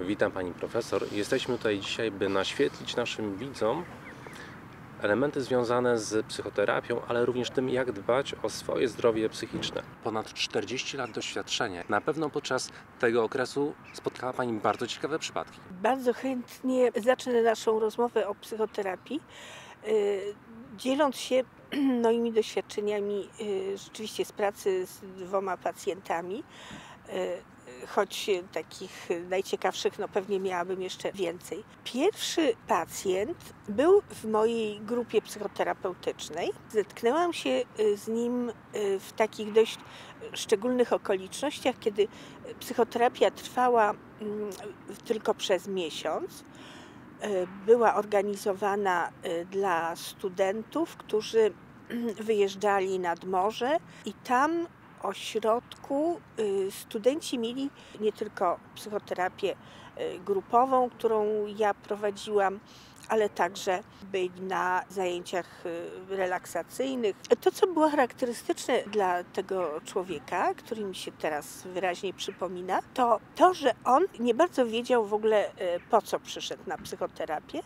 Witam Pani Profesor. Jesteśmy tutaj dzisiaj, by naświetlić naszym widzom elementy związane z psychoterapią, ale również tym, jak dbać o swoje zdrowie psychiczne. Ponad 40 lat doświadczenia. Na pewno podczas tego okresu spotkała Pani bardzo ciekawe przypadki. Bardzo chętnie zacznę naszą rozmowę o psychoterapii, y, dzieląc się moimi doświadczeniami y, rzeczywiście z pracy z dwoma pacjentami. Choć takich najciekawszych, no pewnie miałabym jeszcze więcej. Pierwszy pacjent był w mojej grupie psychoterapeutycznej. Zetknęłam się y, z nim y, w takich dość szczególnych okolicznościach, kiedy psychoterapia trwała mm, tylko przez miesiąc. Y, Była organizowana dla studentów, którzy wyjeżdżali nad morze i tam ośrodku y, studenci mieli nie tylko psychoterapię y, grupową, którą ja prowadziłam, ale także byli na zajęciach y, relaksacyjnych. To, co było charakterystyczne dla tego człowieka, który mi się teraz wyraźnie przypomina, to to, że on nie bardzo wiedział w ogóle po co przyszedł na psychoterapię,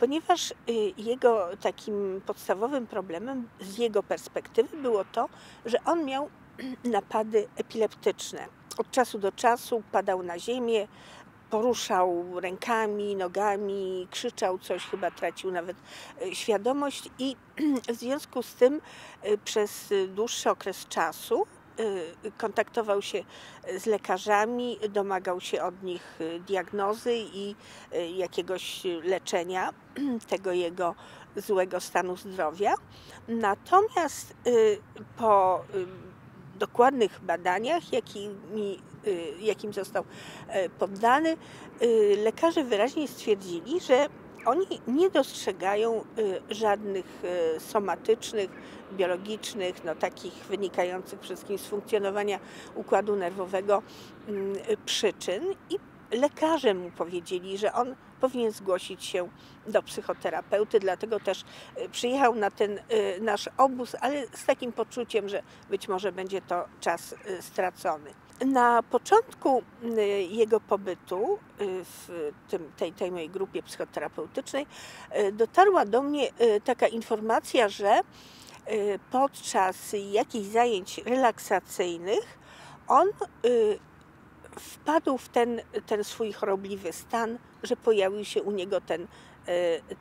ponieważ jego takim podstawowym problemem z jego perspektywy było to, że on miał napady epileptyczne. Od czasu do czasu padał na ziemię, poruszał rękami, nogami, krzyczał coś, chyba tracił nawet e, świadomość i w związku z tym e, przez dłuższy okres czasu e, kontaktował się z lekarzami, domagał się od nich diagnozy i jakiegoś leczenia tego jego złego stanu zdrowia. Natomiast po dokładnych badaniach, jakimi, jakim został poddany, lekarze wyraźnie stwierdzili, że oni nie dostrzegają żadnych somatycznych, biologicznych, no, takich wynikających przede wszystkim z funkcjonowania układu nerwowego przyczyn i lekarze mu powiedzieli, że on powinien zgłosić się do psychoterapeuty, dlatego też przyjechał na ten nasz obóz, ale z takim poczuciem, że być może będzie to czas stracony. Na początku jego pobytu w tym, tej, tej mojej grupie psychoterapeutycznej dotarła do mnie taka informacja, że podczas jakichś zajęć relaksacyjnych on wpadł w ten, ten swój chorobliwy stan, że pojawił się u niego ten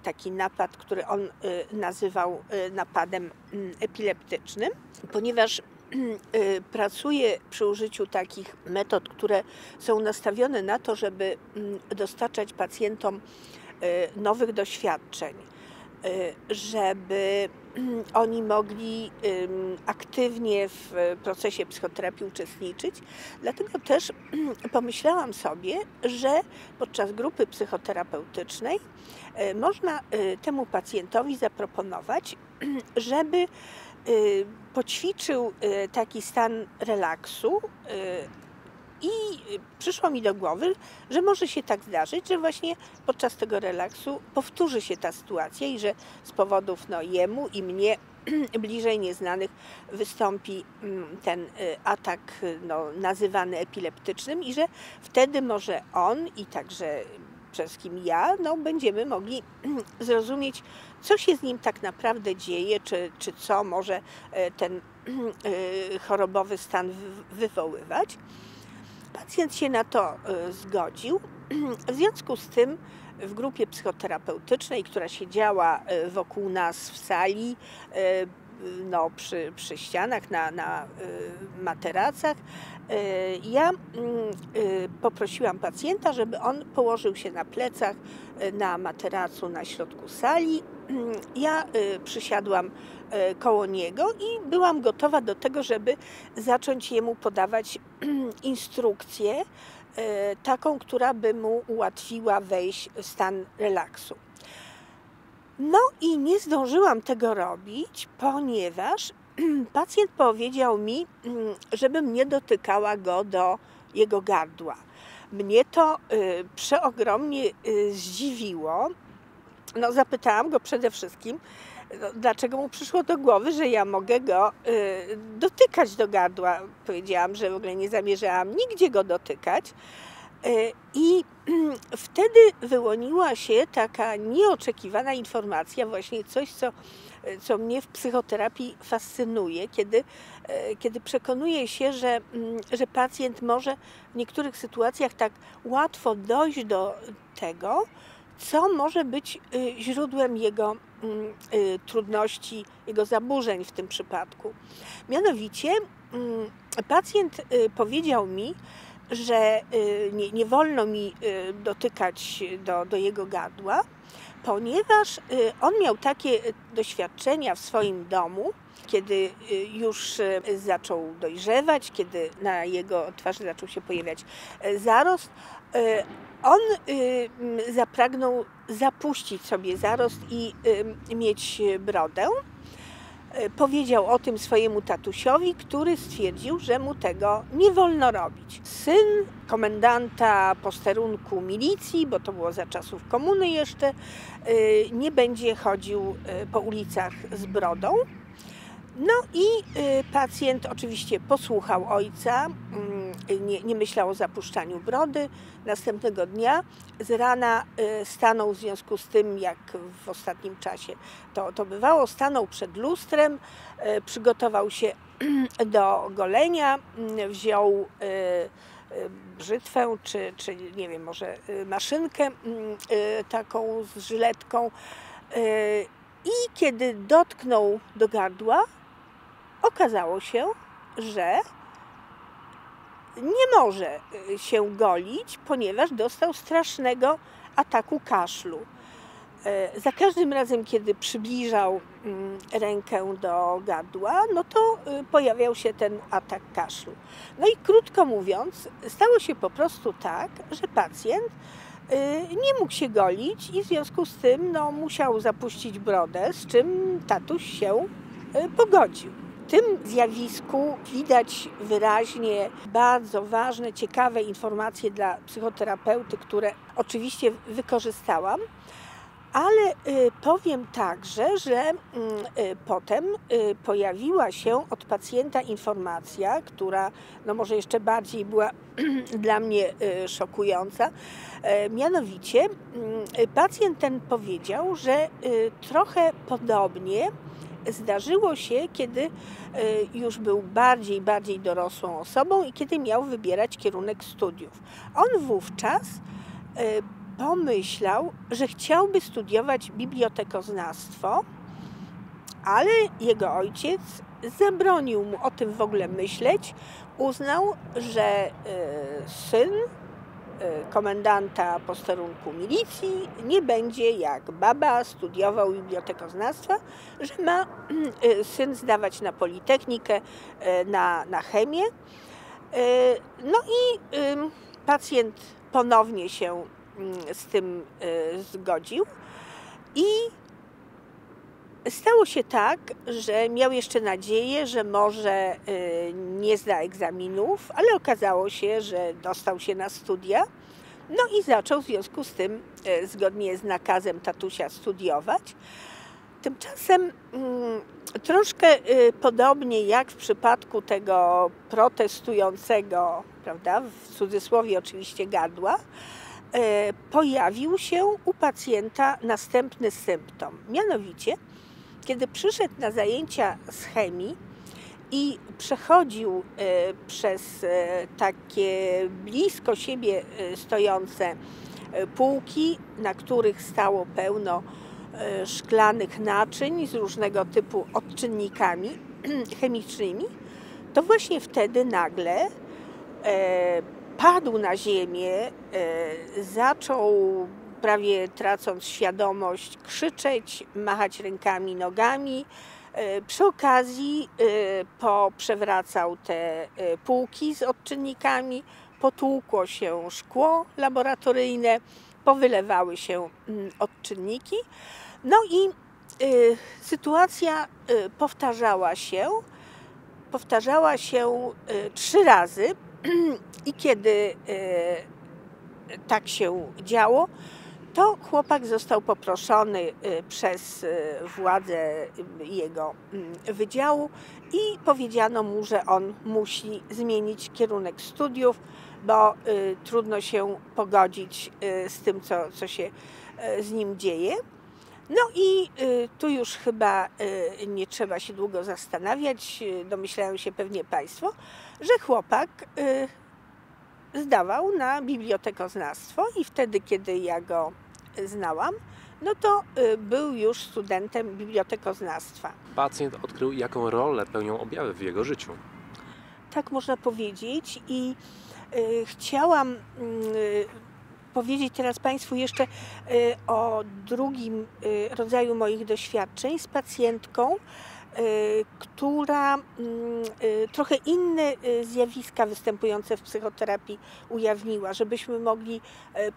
taki napad, który on nazywał napadem epileptycznym, ponieważ pracuje przy użyciu takich metod, które są nastawione na to, żeby dostarczać pacjentom nowych doświadczeń, żeby oni mogli aktywnie w procesie psychoterapii uczestniczyć. Dlatego też pomyślałam sobie, że podczas grupy psychoterapeutycznej można temu pacjentowi zaproponować, żeby poćwiczył taki stan relaksu. I przyszło mi do głowy, że może się tak zdarzyć, że właśnie podczas tego relaksu powtórzy się ta sytuacja i że z powodów no, jemu i mnie bliżej nieznanych wystąpi ten atak no, nazywany epileptycznym i że wtedy może on i także przede wszystkim ja, no, będziemy mogli zrozumieć, co się z nim tak naprawdę dzieje, czy, czy co może ten chorobowy stan wywoływać. Pacjent się na to zgodził. W związku z tym w grupie psychoterapeutycznej, która siedziała wokół nas w sali, no, przy, przy ścianach, na, na materacach, ja poprosiłam pacjenta, żeby on położył się na plecach na materacu na środku sali. Ja przysiadłam koło niego i byłam gotowa do tego, żeby zacząć jemu podawać instrukcję, taką, która by mu ułatwiła wejść w stan relaksu. No i nie zdążyłam tego robić, ponieważ pacjent powiedział mi, żebym nie dotykała go do jego gardła. Mnie to przeogromnie zdziwiło. No, zapytałam go przede wszystkim, dlaczego mu przyszło do głowy, że ja mogę go dotykać do gardła. Powiedziałam, że w ogóle nie zamierzałam nigdzie go dotykać, I wtedy wyłoniła się taka nieoczekiwana informacja, właśnie coś, co, co mnie w psychoterapii fascynuje, kiedy, kiedy przekonuje się, że, mm, że pacjent może w niektórych sytuacjach tak łatwo dojść do tego, co może być y, źródłem jego y, trudności, jego zaburzeń w tym przypadku. Mianowicie mm, pacjent y, powiedział mi, że nie, nie wolno mi dotykać do, do jego gardła, ponieważ on miał takie doświadczenia w swoim domu, kiedy już zaczął dojrzewać, kiedy na jego twarzy zaczął się pojawiać zarost, on zapragnął zapuścić sobie zarost i mieć brodę. Y, powiedział o tym swojemu tatusiowi, który stwierdził, że mu tego nie wolno robić. Syn komendanta posterunku milicji, bo to było za czasów komuny jeszcze, y, nie będzie chodził y, po ulicach z brodą. No i pacjent oczywiście posłuchał ojca, mm, nie, nie myślał o zapuszczaniu brody. Następnego dnia z rana stanął w związku z tym, jak w ostatnim czasie to, to bywało, stanął przed lustrem, przygotował się do golenia, mm, wziął brzytwę, czy, czy nie wiem, może maszynkę mm, taką z żyletką i kiedy dotknął do gardła, okazało się, że nie może y, się golić, ponieważ dostał strasznego ataku kaszlu. E, za każdym razem, kiedy przybliżał mm, rękę do gardła, no to y, pojawiał się ten atak kaszlu. No i krótko mówiąc, stało się po prostu tak, że pacjent y, nie mógł się golić i w związku z tym no, musiał zapuścić brodę, z czym tatuś się pogodził tym zjawisku widać wyraźnie bardzo ważne, ciekawe informacje dla psychoterapeuty, które oczywiście wykorzystałam. Ale y, powiem także, że mm, y, potem y, pojawiła się od pacjenta informacja, która no może jeszcze bardziej była dla mnie szokująca. E, mianowicie mm, pacjent ten powiedział, że trochę podobnie zdarzyło się, kiedy e, już był bardziej, bardziej dorosłą osobą i kiedy miał wybierać kierunek studiów. On wówczas e, pomyślał, że chciałby studiować bibliotekoznawstwo, ale jego ojciec zabronił mu o tym w ogóle myśleć. Uznał, że e, syn komendanta posterunku milicji nie będzie jak baba studiował bibliotekoznawstwa, że ma y, syn zdawać na Politechnikę, y, na, na chemię. No i pacjent ponownie się mm, z tym zgodził i Stało się tak, że miał jeszcze nadzieję, że może y, nie zda egzaminów, ale okazało się, że dostał się na studia. No i zaczął w związku z tym, y, zgodnie z nakazem tatusia, studiować. Tymczasem mm, troszkę y, podobnie jak w przypadku tego protestującego, prawda, w cudzysłowie oczywiście gadła, pojawił się u pacjenta następny symptom. Mianowicie kiedy przyszedł na zajęcia z chemii i przechodził e, przez e, takie blisko siebie e, stojące półki, na których stało pełno szklanych naczyń z różnego typu odczynnikami chemicznymi, to właśnie wtedy nagle padł na ziemię, zaczął prawie tracąc świadomość, krzyczeć, machać rękami, nogami. E, przy okazji e, poprzewracał te e, półki z odczynnikami, potłukło się szkło laboratoryjne, powylewały się mm, odczynniki. No i sytuacja powtarzała się, powtarzała się trzy razy i kiedy tak się działo, to chłopak został poproszony y, przez y, władze y, jego mm, wydziału i powiedziano mu, że on musi zmienić kierunek studiów, bo trudno się pogodzić z tym, co, co się z nim dzieje. No i tu już chyba nie trzeba się długo zastanawiać, domyślają się pewnie Państwo, że chłopak zdawał na bibliotekoznawstwo i wtedy, kiedy ja go znałam, no to y, był już studentem bibliotekoznawstwa. Pacjent odkrył, jaką rolę pełnią objawy w jego życiu. Tak można powiedzieć i y, chciałam y, powiedzieć teraz Państwu jeszcze o drugim rodzaju moich doświadczeń z pacjentką, która mm, y, trochę inne y, zjawiska występujące w psychoterapii ujawniła, żebyśmy mogli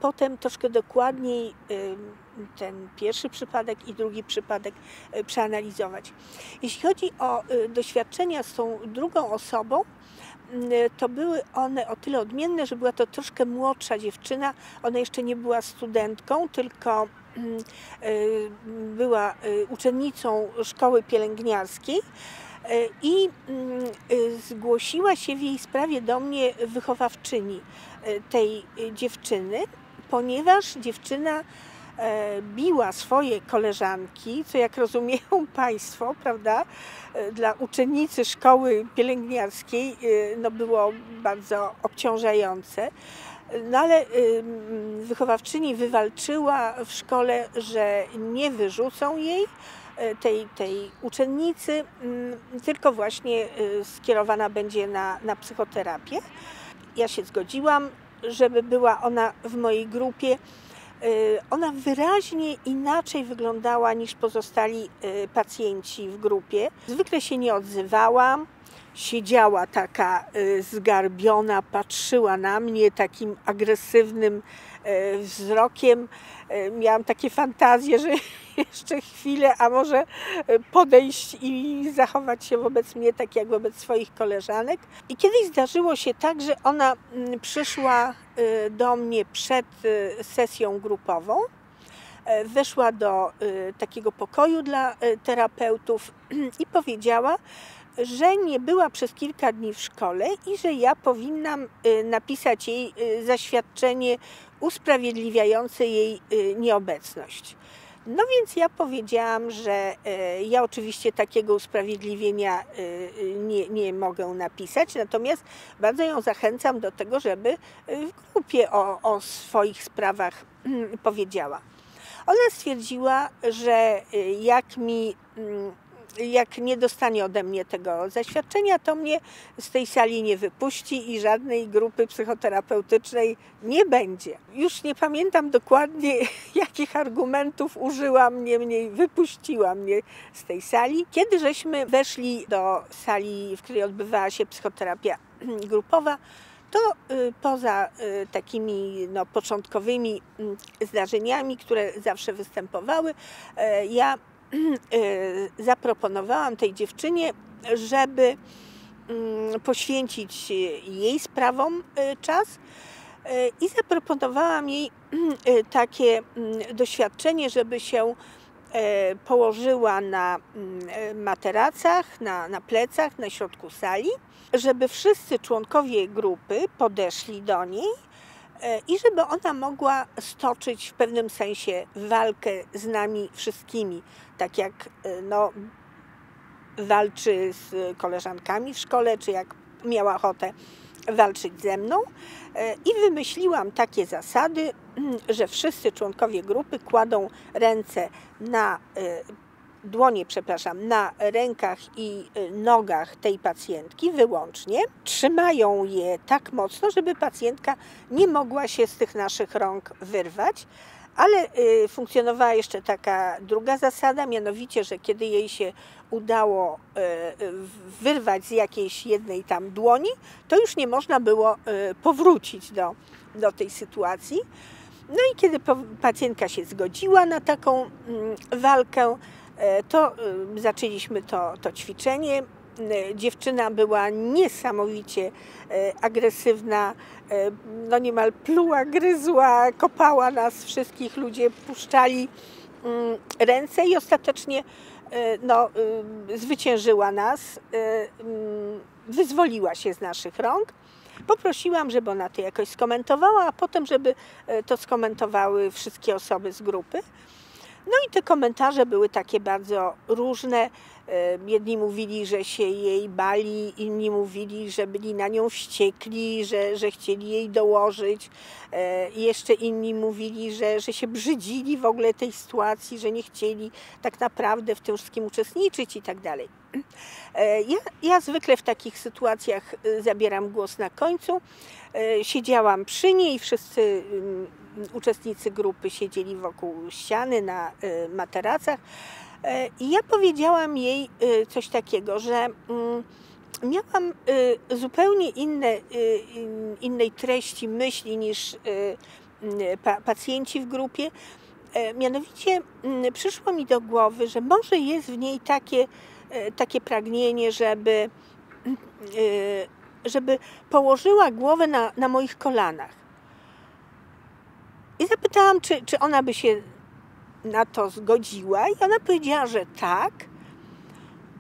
potem troszkę dokładniej ten pierwszy przypadek i drugi przypadek przeanalizować. Jeśli chodzi o doświadczenia z tą drugą osobą, to były one o tyle odmienne, że była to troszkę młodsza dziewczyna. Ona jeszcze nie była studentką, tylko y, była y, uczennicą szkoły pielęgniarskiej y, i zgłosiła się w jej sprawie do mnie wychowawczyni tej dziewczyny, ponieważ dziewczyna biła swoje koleżanki, co jak rozumieją Państwo, prawda, dla uczennicy szkoły pielęgniarskiej no było bardzo obciążające. No ale wychowawczyni wywalczyła w szkole, że nie wyrzucą jej, y, tej, tej uczennicy, tylko właśnie y, skierowana będzie na, na psychoterapię. Ja się zgodziłam, żeby była ona w mojej grupie. Y, ona wyraźnie inaczej wyglądała niż pozostali pacjenci w grupie. Zwykle się nie odzywałam, siedziała taka y, zgarbiona, patrzyła na mnie takim agresywnym y, wzrokiem. Y, miałam takie fantazje, że jeszcze chwilę, a może podejść i zachować się wobec mnie tak jak wobec swoich koleżanek. I kiedyś zdarzyło się tak, że ona mm, przyszła do mnie przed sesją grupową weszła do takiego pokoju dla terapeutów i powiedziała, że nie była przez kilka dni w szkole i że ja powinnam y, napisać jej y, zaświadczenie usprawiedliwiające jej y, nieobecność. No więc ja powiedziałam, że ja oczywiście takiego usprawiedliwienia nie, nie mogę napisać, natomiast bardzo ją zachęcam do tego, żeby w grupie o, o swoich sprawach powiedziała. Ona stwierdziła, że jak mi mm, jak nie dostanie ode mnie tego zaświadczenia, to mnie z tej sali nie wypuści i żadnej grupy psychoterapeutycznej nie będzie. Już nie pamiętam dokładnie, jakich argumentów użyłam, niemniej wypuściła mnie z tej sali. Kiedy żeśmy weszli do sali, w której odbywała się psychoterapia grupowa, to y, poza y, takimi no, początkowymi mm, zdarzeniami, które zawsze występowały, y, ja zaproponowałam tej dziewczynie, żeby mm, poświęcić jej sprawom y, czas y, i zaproponowałam jej takie mm, doświadczenie, żeby się położyła na mm, materacach, na, na plecach, na środku sali, żeby wszyscy członkowie grupy podeszli do niej i żeby ona mogła stoczyć w pewnym sensie walkę z nami wszystkimi, tak jak e, no, walczy z koleżankami w szkole, czy jak miała ochotę walczyć ze mną. E, I wymyśliłam takie zasady, że wszyscy członkowie grupy kładą ręce na dłonie, przepraszam, na rękach i y, nogach tej pacjentki wyłącznie. Trzymają je tak mocno, żeby pacjentka nie mogła się z tych naszych rąk wyrwać. Ale y, funkcjonowała jeszcze taka druga zasada, mianowicie, że kiedy jej się udało y, wyrwać z jakiejś jednej tam dłoni, to już nie można było powrócić do, do tej sytuacji. No i kiedy pacjentka się zgodziła na taką mm, walkę, to y, zaczęliśmy to, to ćwiczenie. Dziewczyna była niesamowicie agresywna, no niemal pluła, gryzła, kopała nas wszystkich, ludzie puszczali mm, ręce i ostatecznie no, zwyciężyła nas, mm, wyzwoliła się z naszych rąk. Poprosiłam, żeby ona to jakoś skomentowała, a potem, żeby to skomentowały wszystkie osoby z grupy. No i te komentarze były takie bardzo różne. Jedni mówili, że się jej bali, inni mówili, że byli na nią wściekli, że, że chcieli jej dołożyć. Jeszcze inni mówili, że, że się brzydzili w ogóle tej sytuacji, że nie chcieli tak naprawdę w tym wszystkim uczestniczyć i tak dalej. Ja, ja zwykle w takich sytuacjach e, zabieram głos na końcu. Siedziałam przy niej, wszyscy uczestnicy grupy siedzieli wokół ściany na materacach. E, I ja powiedziałam jej e, coś takiego, że mm, miałam e, zupełnie inne, innej treści myśli niż pacjenci w grupie. Mianowicie mm, przyszło mi do głowy, że może jest w niej takie, takie pragnienie, żeby, żeby położyła głowę na, na moich kolanach. I zapytałam, czy, czy ona by się na to zgodziła i ona powiedziała, że tak.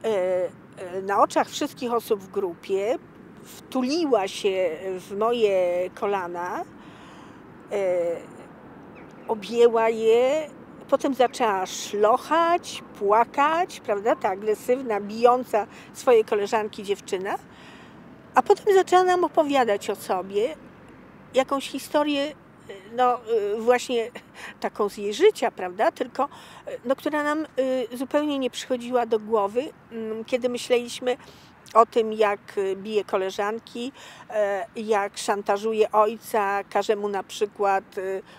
E, e, na oczach wszystkich osób w grupie wtuliła się w moje kolana, e, objęła je, potem zaczęła szlochać, płakać, prawda, ta agresywna, bijąca swojej koleżanki dziewczyna, a potem zaczęła nam opowiadać o sobie jakąś historię no y, właśnie taką z jej życia, prawda, tylko y, no, która nam y, zupełnie nie przychodziła do głowy, mm, kiedy myśleliśmy o tym, jak bije koleżanki, jak szantażuje ojca, każe mu na przykład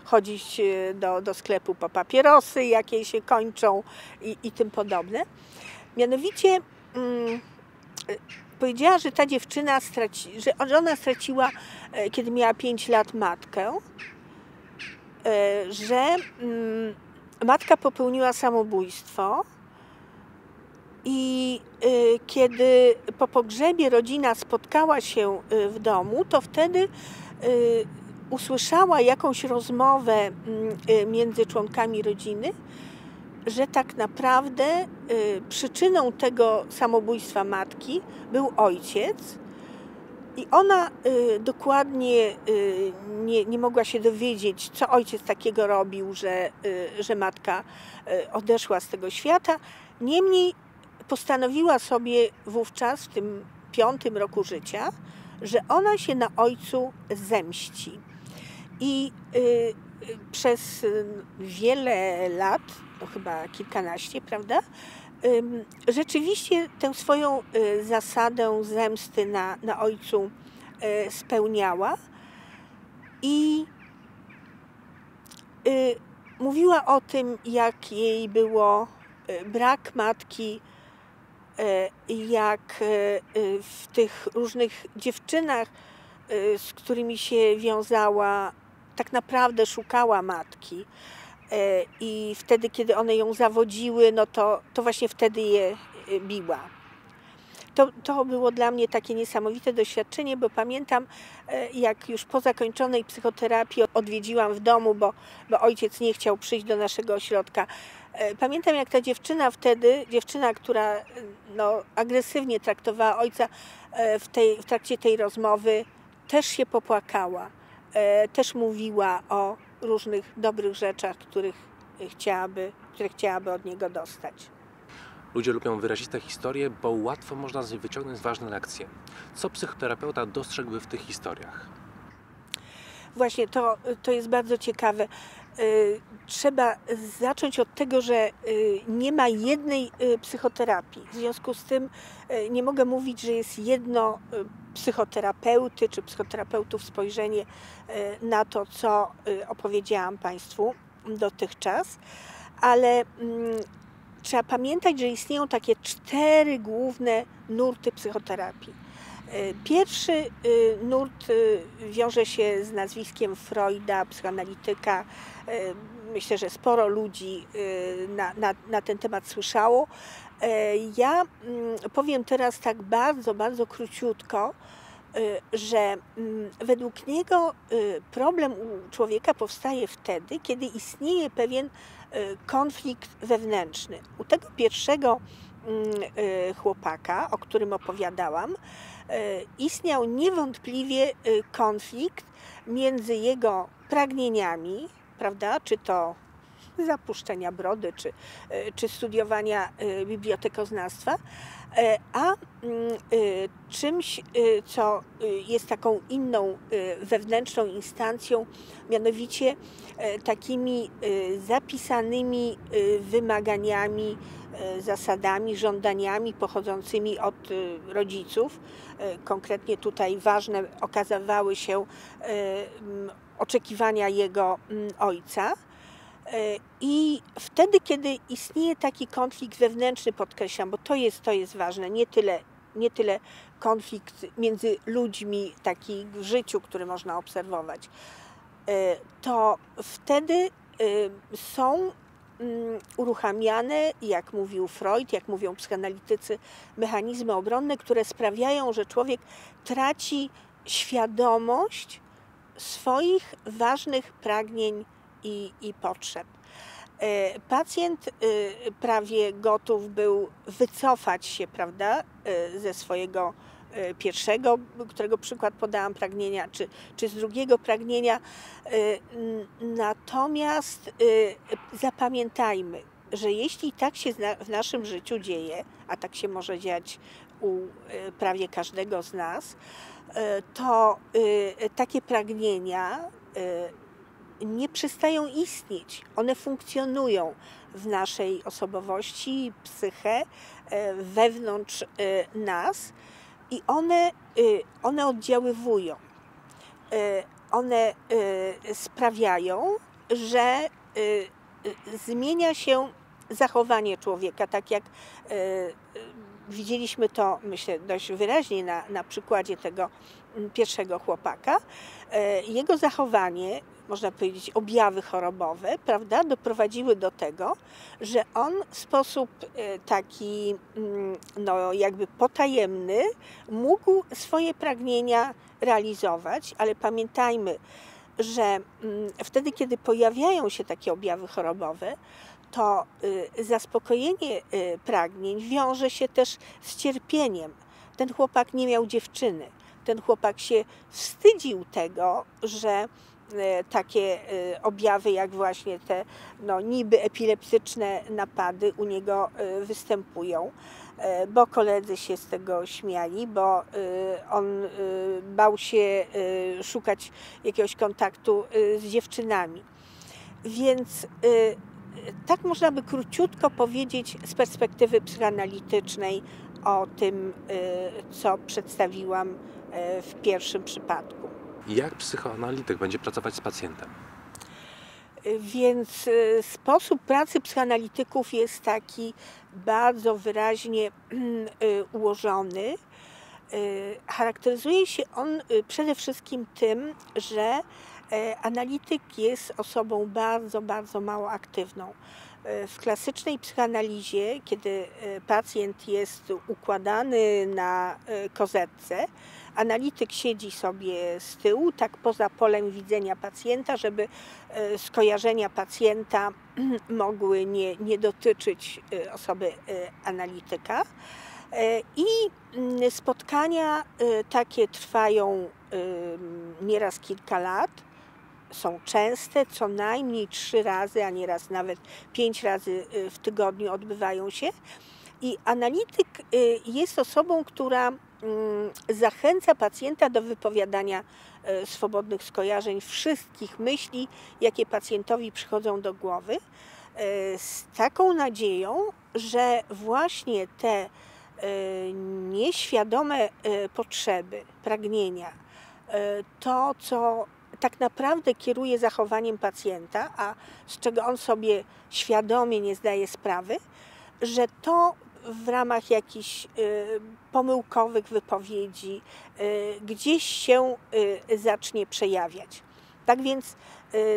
chodzić do, do sklepu po papierosy, jakie się kończą i, i tym podobne. Mianowicie mm, powiedziała, że ta dziewczyna straci, że ona straciła, kiedy miała 5 lat, matkę E, że mm, matka popełniła samobójstwo i e, kiedy po pogrzebie rodzina spotkała się e, w domu, to wtedy usłyszała jakąś rozmowę mm, między członkami rodziny, że tak naprawdę przyczyną tego samobójstwa matki był ojciec, i ona y, dokładnie y, nie, nie mogła się dowiedzieć, co ojciec takiego robił, że, y, że matka y, odeszła z tego świata. Niemniej postanowiła sobie wówczas, w tym piątym roku życia, że ona się na ojcu zemści. I y, y, przez wiele lat, no chyba kilkanaście, prawda? Rzeczywiście tę swoją y, zasadę zemsty na, na ojcu y, spełniała i y, mówiła o tym, jak jej było brak matki, jak w tych różnych dziewczynach, z którymi się wiązała, tak naprawdę szukała matki. E, i wtedy, kiedy one ją zawodziły, no to, to właśnie wtedy je e, biła. To, to było dla mnie takie niesamowite doświadczenie, bo pamiętam, e, jak już po zakończonej psychoterapii odwiedziłam w domu, bo, bo ojciec nie chciał przyjść do naszego ośrodka. Pamiętam, jak ta dziewczyna wtedy, dziewczyna, która no, agresywnie traktowała ojca w, tej, w trakcie tej rozmowy, też się popłakała. Też mówiła o, różnych dobrych rzeczach, których chciałaby, które chciałaby od niego dostać. Ludzie lubią wyraziste historie, bo łatwo można z nich wyciągnąć ważne lekcje. Co psychoterapeuta dostrzegłby w tych historiach? Właśnie to, to jest bardzo ciekawe. Y, trzeba zacząć od tego, że y, nie ma jednej y, psychoterapii. W związku z tym nie mogę mówić, że jest jedno psychoterapeuty czy psychoterapeutów spojrzenie na to, co opowiedziałam Państwu dotychczas, ale mm, trzeba pamiętać, że istnieją takie cztery główne nurty psychoterapii. Pierwszy nurt wiąże się z nazwiskiem Freuda, psychoanalityka, myślę, że sporo ludzi y, na, na, na ten temat słyszało. E, ja mm, powiem teraz tak bardzo, bardzo króciutko, y, że mm, według niego y, problem u człowieka powstaje wtedy, kiedy istnieje pewien konflikt wewnętrzny. U tego pierwszego mm, chłopaka, o którym opowiadałam, istniał niewątpliwie konflikt między jego pragnieniami, prawda, czy to zapuszczenia brody czy, e, czy studiowania e, bibliotekoznawstwa, e, a mm, czymś, co jest taką inną wewnętrzną instancją, mianowicie takimi zapisanymi wymaganiami, zasadami, żądaniami pochodzącymi od rodziców. Konkretnie tutaj ważne okazywały się oczekiwania jego ojca E, I wtedy, kiedy istnieje taki konflikt wewnętrzny, podkreślam, bo to jest, to jest ważne, nie tyle, nie tyle konflikt między ludźmi, taki w życiu, który można obserwować, e, to wtedy e, są mm, uruchamiane, jak mówił Freud, jak mówią psychoanalitycy, mechanizmy obronne, które sprawiają, że człowiek traci świadomość swoich ważnych pragnień i, i potrzeb. E, pacjent e, prawie gotów był wycofać się, prawda, e, ze swojego pierwszego, którego przykład podałam, pragnienia, czy, czy z drugiego pragnienia. Natomiast zapamiętajmy, że jeśli tak się w naszym życiu dzieje, a tak się może dziać u prawie każdego z nas, to takie pragnienia nie przestają istnieć. One funkcjonują w naszej osobowości, psyche, e, wewnątrz e, nas i one, e, one oddziaływują. One sprawiają, że zmienia się zachowanie człowieka, tak jak widzieliśmy to, myślę, dość wyraźnie na, na przykładzie tego pierwszego chłopaka. Jego zachowanie można powiedzieć, objawy chorobowe, prawda, doprowadziły do tego, że on w sposób e, taki, mm, no jakby potajemny, mógł swoje pragnienia realizować, ale pamiętajmy, że mm, wtedy, kiedy pojawiają się takie objawy chorobowe, to y, zaspokojenie y, pragnień wiąże się też z cierpieniem. Ten chłopak nie miał dziewczyny. Ten chłopak się wstydził tego, że takie e, objawy, jak właśnie te no, niby epileptyczne napady u niego e, występują, bo koledzy się z tego śmiali, bo on bał się szukać jakiegoś kontaktu z dziewczynami. Więc tak można by króciutko powiedzieć z perspektywy psychoanalitycznej o tym, co przedstawiłam w pierwszym przypadku jak psychoanalityk będzie pracować z pacjentem? Więc y, sposób pracy psychoanalityków jest taki bardzo wyraźnie y, ułożony. Y, charakteryzuje się on przede wszystkim tym, że analityk jest osobą bardzo, bardzo mało aktywną. W klasycznej psychoanalizie, kiedy pacjent jest układany na kozetce, Analityk siedzi sobie z tyłu, tak poza polem widzenia pacjenta, żeby e, skojarzenia pacjenta mogły nie, nie dotyczyć e, osoby e, analityka. I mm, spotkania takie trwają nieraz kilka lat są częste, co najmniej trzy razy, a nieraz nawet pięć razy w tygodniu odbywają się. I analityk jest osobą, która zachęca pacjenta do wypowiadania e, swobodnych skojarzeń wszystkich myśli, jakie pacjentowi przychodzą do głowy, e, z taką nadzieją, że właśnie te e, nieświadome potrzeby, pragnienia, to, co tak naprawdę kieruje zachowaniem pacjenta, a z czego on sobie świadomie nie zdaje sprawy, że to w ramach jakichś y, pomyłkowych wypowiedzi y, gdzieś się y, zacznie przejawiać. Tak więc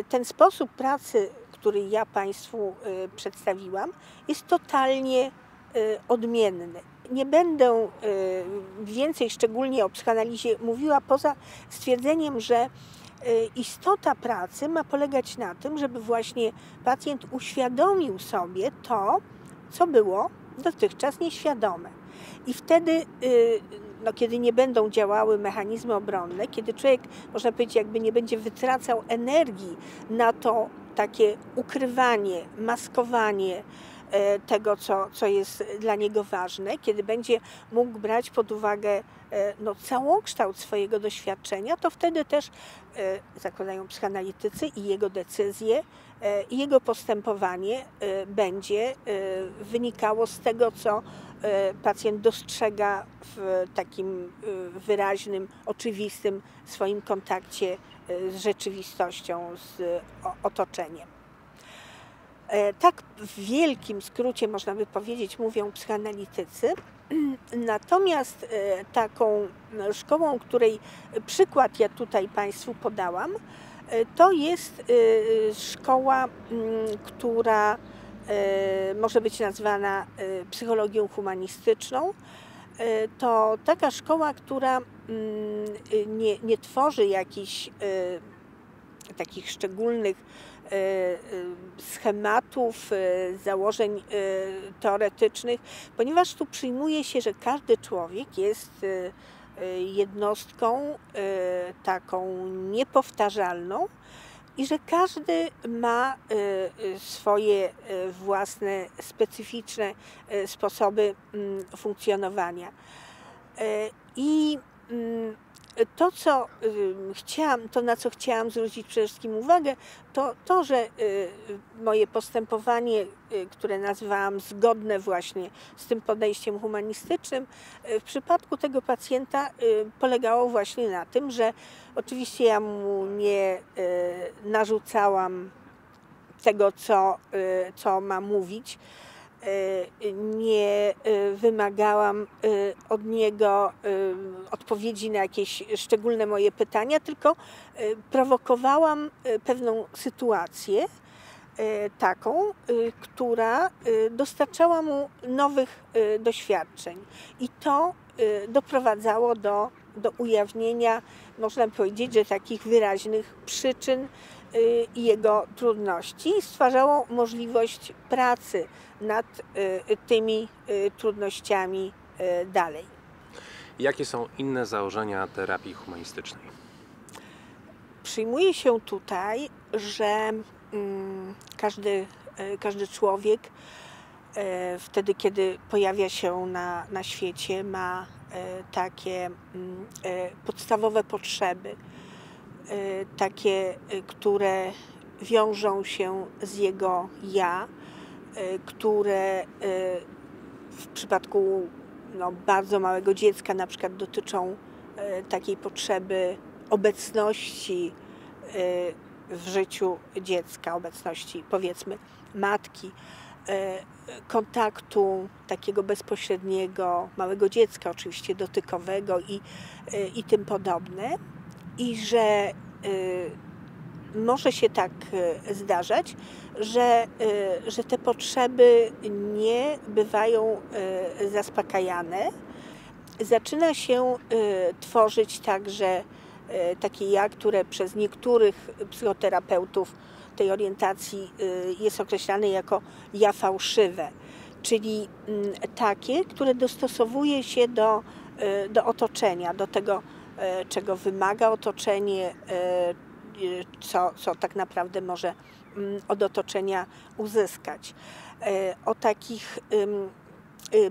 ten sposób pracy, który ja Państwu przedstawiłam, jest totalnie odmienny. Nie będę więcej szczególnie o psychoanalizie mówiła, poza stwierdzeniem, że istota pracy ma polegać na tym, żeby właśnie pacjent uświadomił sobie to, co było dotychczas nieświadome. I wtedy, no, kiedy nie będą działały mechanizmy obronne, kiedy człowiek, można powiedzieć, jakby nie będzie wytracał energii na to takie ukrywanie, maskowanie, E, tego, co, co jest dla niego ważne, kiedy będzie mógł brać pod uwagę e, no, całokształt swojego doświadczenia, to wtedy też e, zakładają psychoanalitycy i jego decyzje jego postępowanie będzie wynikało z tego, co pacjent dostrzega w takim wyraźnym, oczywistym swoim kontakcie z rzeczywistością, z otoczeniem. E, tak w wielkim skrócie można by powiedzieć, mówią psychoanalitycy. Natomiast e, taką szkołą, której przykład ja tutaj Państwu podałam, e, to jest szkoła, która może być nazwana psychologią humanistyczną. To taka szkoła, która nie, nie tworzy jakichś takich szczególnych E, e, schematów, e, założeń teoretycznych, ponieważ tu przyjmuje się, że każdy człowiek jest jednostką taką niepowtarzalną i że każdy ma swoje własne, specyficzne sposoby mm, funkcjonowania. I mm, to, co chciałam, to na co chciałam zwrócić przede wszystkim uwagę, to to, że y, moje postępowanie, y, które nazwałam zgodne właśnie z tym podejściem humanistycznym, y, w przypadku tego pacjenta polegało właśnie na tym, że oczywiście ja mu nie narzucałam tego, co, co ma mówić, nie e, wymagałam e, od niego odpowiedzi na jakieś szczególne moje pytania, tylko prowokowałam pewną sytuację taką, która dostarczała mu nowych doświadczeń. I to doprowadzało do, do ujawnienia, można powiedzieć, że takich wyraźnych przyczyn i jego trudności stwarzało możliwość pracy nad y, tymi y, trudnościami dalej. Jakie są inne założenia terapii humanistycznej? Przyjmuje się tutaj, że mm, każdy, każdy człowiek wtedy, kiedy pojawia się na, na świecie, ma takie mm, podstawowe potrzeby Y, takie, y, które wiążą się z jego ja, y, które w przypadku no, bardzo małego dziecka na przykład dotyczą takiej potrzeby obecności w życiu dziecka, obecności powiedzmy matki, kontaktu takiego bezpośredniego małego dziecka, oczywiście dotykowego i, i tym podobne. I że może się tak zdarzać, że, y, że te potrzeby nie bywają zaspokajane. Zaczyna się tworzyć także takie ja, które przez niektórych psychoterapeutów tej orientacji jest określane jako ja fałszywe, czyli mm, takie, które dostosowuje się do, do otoczenia, do tego czego wymaga otoczenie, co, co tak naprawdę może od otoczenia uzyskać. E, o takich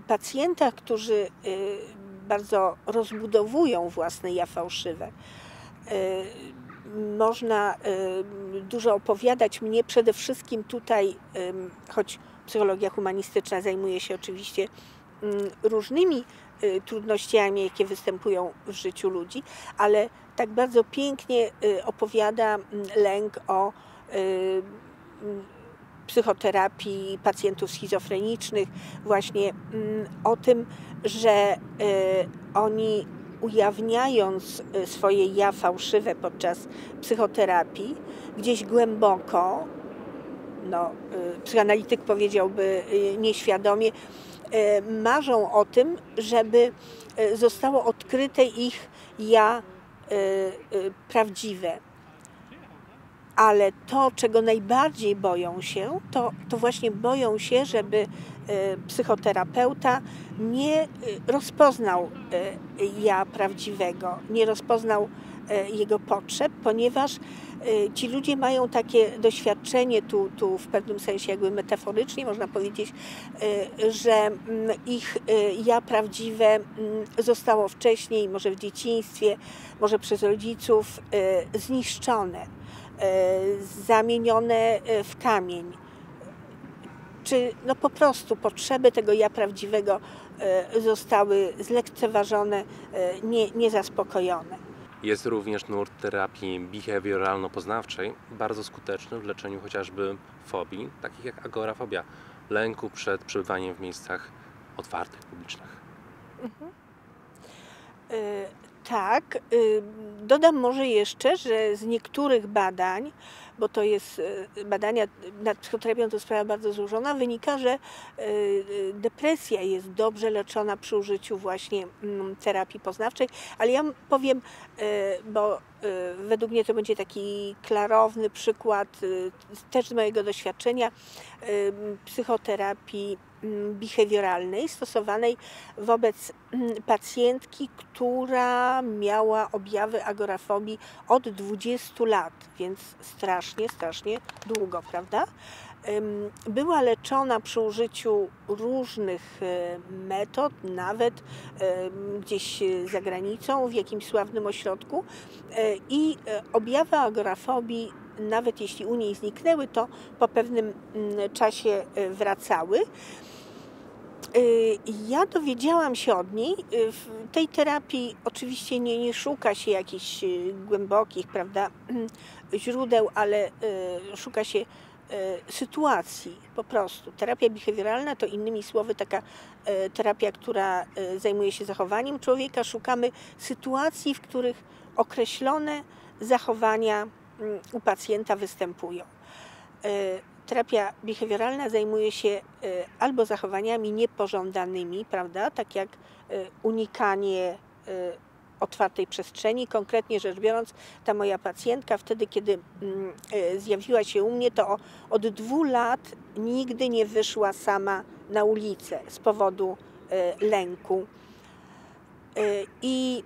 pacjentach, którzy bardzo rozbudowują własne ja fałszywe, można dużo opowiadać. Mnie przede wszystkim tutaj, choć psychologia humanistyczna zajmuje się oczywiście mm, różnymi Y, trudnościami, jakie występują w życiu ludzi, ale tak bardzo pięknie y, opowiada mm, lęk o y, mm, psychoterapii pacjentów schizofrenicznych, właśnie mm, o tym, że oni ujawniając swoje ja fałszywe podczas psychoterapii, gdzieś głęboko, no, psychoanalityk powiedziałby nieświadomie, marzą o tym, żeby zostało odkryte ich ja prawdziwe. Ale to, czego najbardziej boją się, to, to właśnie boją się, żeby psychoterapeuta nie rozpoznał ja prawdziwego, nie rozpoznał jego potrzeb, ponieważ ci ludzie mają takie doświadczenie, tu, tu w pewnym sensie jakby metaforycznie można powiedzieć, że mm, ich ja prawdziwe mm, zostało wcześniej, może w dzieciństwie, może przez rodziców zniszczone, zamienione w kamień. Czy no po prostu potrzeby tego ja prawdziwego zostały zlekceważone, nie, niezaspokojone. Jest również nurt terapii behawioralno-poznawczej, bardzo skuteczny w leczeniu chociażby fobii, takich jak agorafobia, lęku przed przebywaniem w miejscach otwartych, publicznych. Mhm. Y tak. Y dodam może jeszcze, że z niektórych badań bo to jest e, badania nad psychoterapią to sprawa bardzo złożona, wynika, że e, depresja jest dobrze leczona przy użyciu właśnie mm, terapii poznawczej, ale ja powiem, bo według mnie to będzie taki klarowny przykład też z mojego doświadczenia psychoterapii behawioralnej stosowanej wobec mm, pacjentki, która miała objawy agorafobii od 20 lat, więc strasznie, strasznie długo, prawda? Była leczona przy użyciu różnych e, metod, nawet gdzieś za granicą, w jakimś sławnym ośrodku, e, i e, objawy agorafobii nawet jeśli u niej zniknęły, to po pewnym mm, czasie wracały. Y, ja dowiedziałam się od niej, y, w tej terapii oczywiście nie, nie szuka się jakichś y, głębokich prawda, źródeł, ale szuka się sytuacji po prostu. Terapia behawioralna to innymi słowy taka terapia, która zajmuje się zachowaniem człowieka. Szukamy sytuacji, w których określone zachowania mm, u pacjenta występują terapia behawioralna zajmuje się e, albo zachowaniami niepożądanymi, prawda, tak jak e, unikanie e, otwartej przestrzeni. Konkretnie rzecz biorąc, ta moja pacjentka wtedy, kiedy mm, zjawiła się u mnie, to od dwóch lat nigdy nie wyszła sama na ulicę z powodu lęku. I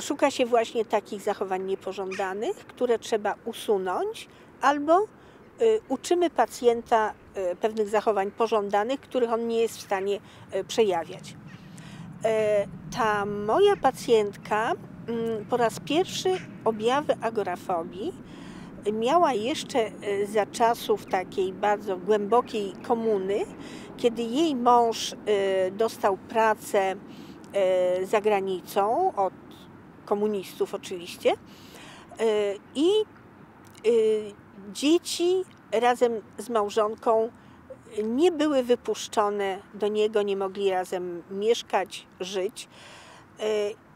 szuka się właśnie takich zachowań niepożądanych, które trzeba usunąć albo uczymy pacjenta y, pewnych zachowań pożądanych, których on nie jest w stanie y, przejawiać. Ta moja pacjentka mm, po raz pierwszy objawy agorafobii miała jeszcze za czasów takiej bardzo głębokiej komuny, kiedy jej mąż dostał pracę za granicą od komunistów oczywiście i dzieci razem z małżonką nie były wypuszczone do niego, nie mogli razem mieszkać, żyć. E,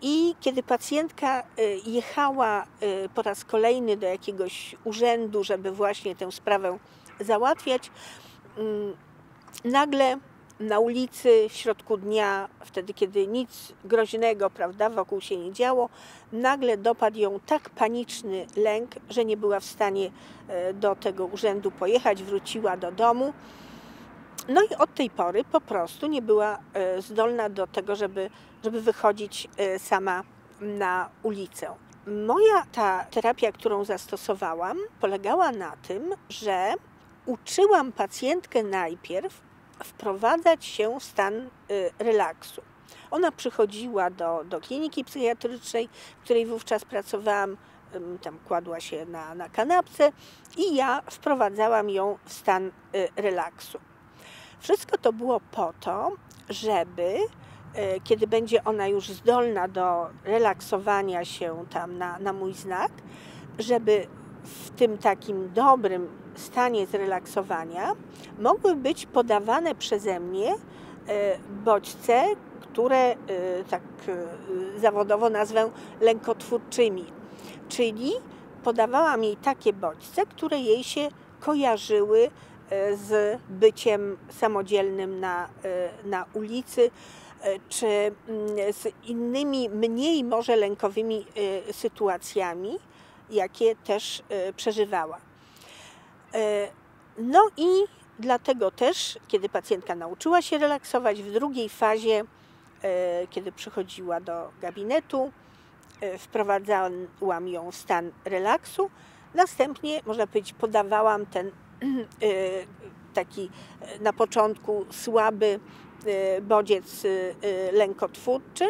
I kiedy pacjentka e, jechała e, po raz kolejny do jakiegoś urzędu, żeby właśnie tę sprawę załatwiać, mm, nagle na ulicy w środku dnia, wtedy kiedy nic groźnego prawda, wokół się nie działo, nagle dopadł ją tak paniczny lęk, że nie była w stanie e, do tego urzędu pojechać, wróciła do domu. No i od tej pory po prostu nie była e, zdolna do tego, żeby, żeby wychodzić e, sama na ulicę. Moja ta terapia, którą zastosowałam, polegała na tym, że uczyłam pacjentkę najpierw wprowadzać się w stan y, relaksu. Ona przychodziła do, do kliniki psychiatrycznej, w której wówczas pracowałam, tam kładła się na, na kanapce i ja wprowadzałam ją w stan y, relaksu. Wszystko to było po to, żeby y, kiedy będzie ona już zdolna do relaksowania się tam na, na mój znak, żeby w tym takim dobrym stanie zrelaksowania mogły być podawane przeze mnie e, bodźce, które e, tak e, zawodowo nazwę lękotwórczymi. Czyli podawałam jej takie bodźce, które jej się kojarzyły z byciem samodzielnym na, na ulicy, czy mm, z innymi, mniej może lękowymi sytuacjami, jakie też przeżywała. No i dlatego też, kiedy pacjentka nauczyła się relaksować, w drugiej fazie, kiedy przychodziła do gabinetu, wprowadzałam ją w stan relaksu, Następnie, można powiedzieć, podawałam ten taki na początku słaby bodziec lękotwórczy.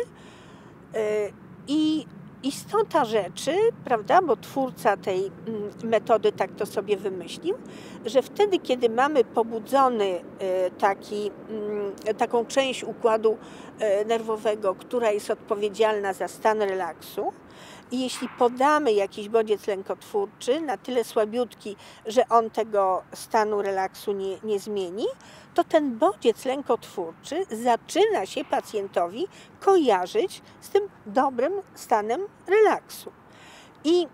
I istota rzeczy, prawda, bo twórca tej mm, metody tak to sobie wymyślił, że wtedy, kiedy mamy pobudzony taki, mm, taką część układu nerwowego, która jest odpowiedzialna za stan relaksu, i jeśli podamy jakiś bodziec lękotwórczy, na tyle słabiutki, że on tego stanu relaksu nie, nie zmieni, to ten bodziec lękotwórczy zaczyna się pacjentowi kojarzyć z tym dobrym stanem relaksu. I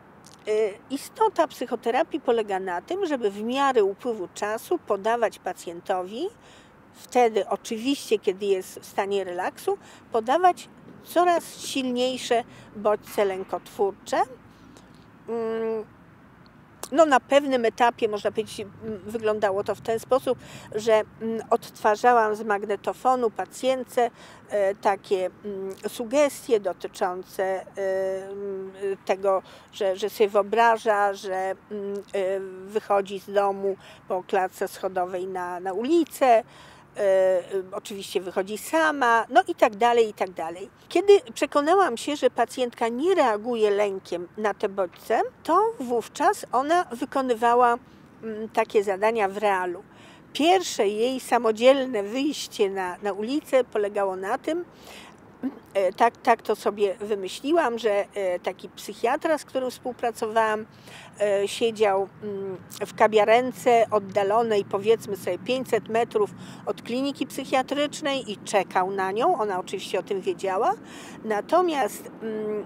y, Istota psychoterapii polega na tym, żeby w miarę upływu czasu podawać pacjentowi, wtedy oczywiście, kiedy jest w stanie relaksu, podawać coraz silniejsze bodźce lękotwórcze. Mm, no, na pewnym etapie, można powiedzieć, mm, wyglądało to w ten sposób, że mm, odtwarzałam z magnetofonu pacjentce e, takie sugestie dotyczące e, tego, że, że sobie wyobraża, że e, wychodzi z domu po klatce schodowej na, na ulicę, oczywiście wychodzi sama, no i tak dalej, i tak dalej. Kiedy przekonałam się, że pacjentka nie reaguje lękiem na te bodźce, to wówczas ona wykonywała mm, takie zadania w realu. Pierwsze jej samodzielne wyjście na, na ulicę polegało na tym, E, tak, tak to sobie wymyśliłam, że e, taki psychiatra, z którym współpracowałam, e, siedział mm, w kawiarence oddalonej powiedzmy sobie 500 metrów od kliniki psychiatrycznej i czekał na nią. Ona oczywiście o tym wiedziała. Natomiast mm,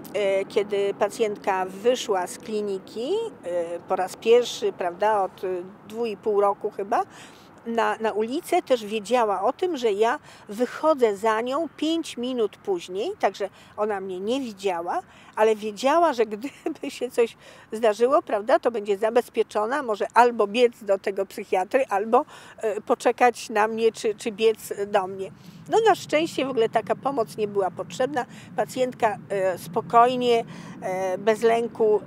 kiedy pacjentka wyszła z kliniki po raz pierwszy, prawda, od dwóch i pół roku chyba, na, na ulicę, też wiedziała o tym, że ja wychodzę za nią 5 minut później, także ona mnie nie widziała, ale wiedziała, że gdyby się coś zdarzyło, prawda, to będzie zabezpieczona, może albo biec do tego psychiatry, albo e, poczekać na mnie, czy, czy biec do mnie. No na szczęście w ogóle taka pomoc nie była potrzebna. Pacjentka e, spokojnie, e, bez lęku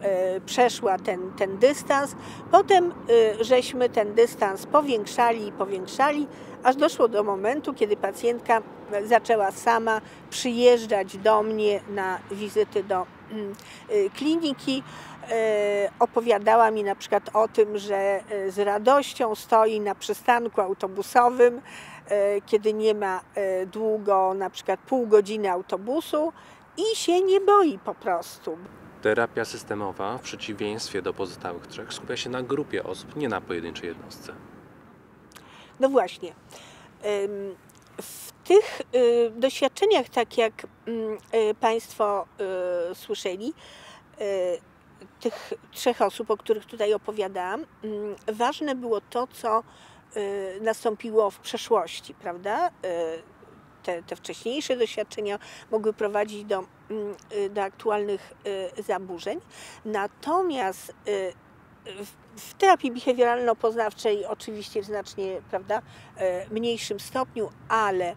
przeszła ten, ten dystans. Potem żeśmy ten dystans powiększali i powiększali, aż doszło do momentu, kiedy pacjentka zaczęła sama przyjeżdżać do mnie na wizyty do mm, kliniki. Opowiadała mi na przykład o tym, że z radością stoi na przystanku autobusowym, kiedy nie ma długo, na przykład pół godziny autobusu i się nie boi po prostu. Terapia systemowa, w przeciwieństwie do pozostałych trzech, skupia się na grupie osób, nie na pojedynczej jednostce. No właśnie. W tych y, doświadczeniach, tak jak mm, y, Państwo y, słyszeli, tych trzech osób, o których tutaj opowiadałam, mm, ważne było to, co nastąpiło w przeszłości, prawda? Te, te wcześniejsze doświadczenia mogły prowadzić do, mm, do aktualnych zaburzeń. Natomiast w terapii behawioralno-poznawczej oczywiście w znacznie prawda, mniejszym stopniu, ale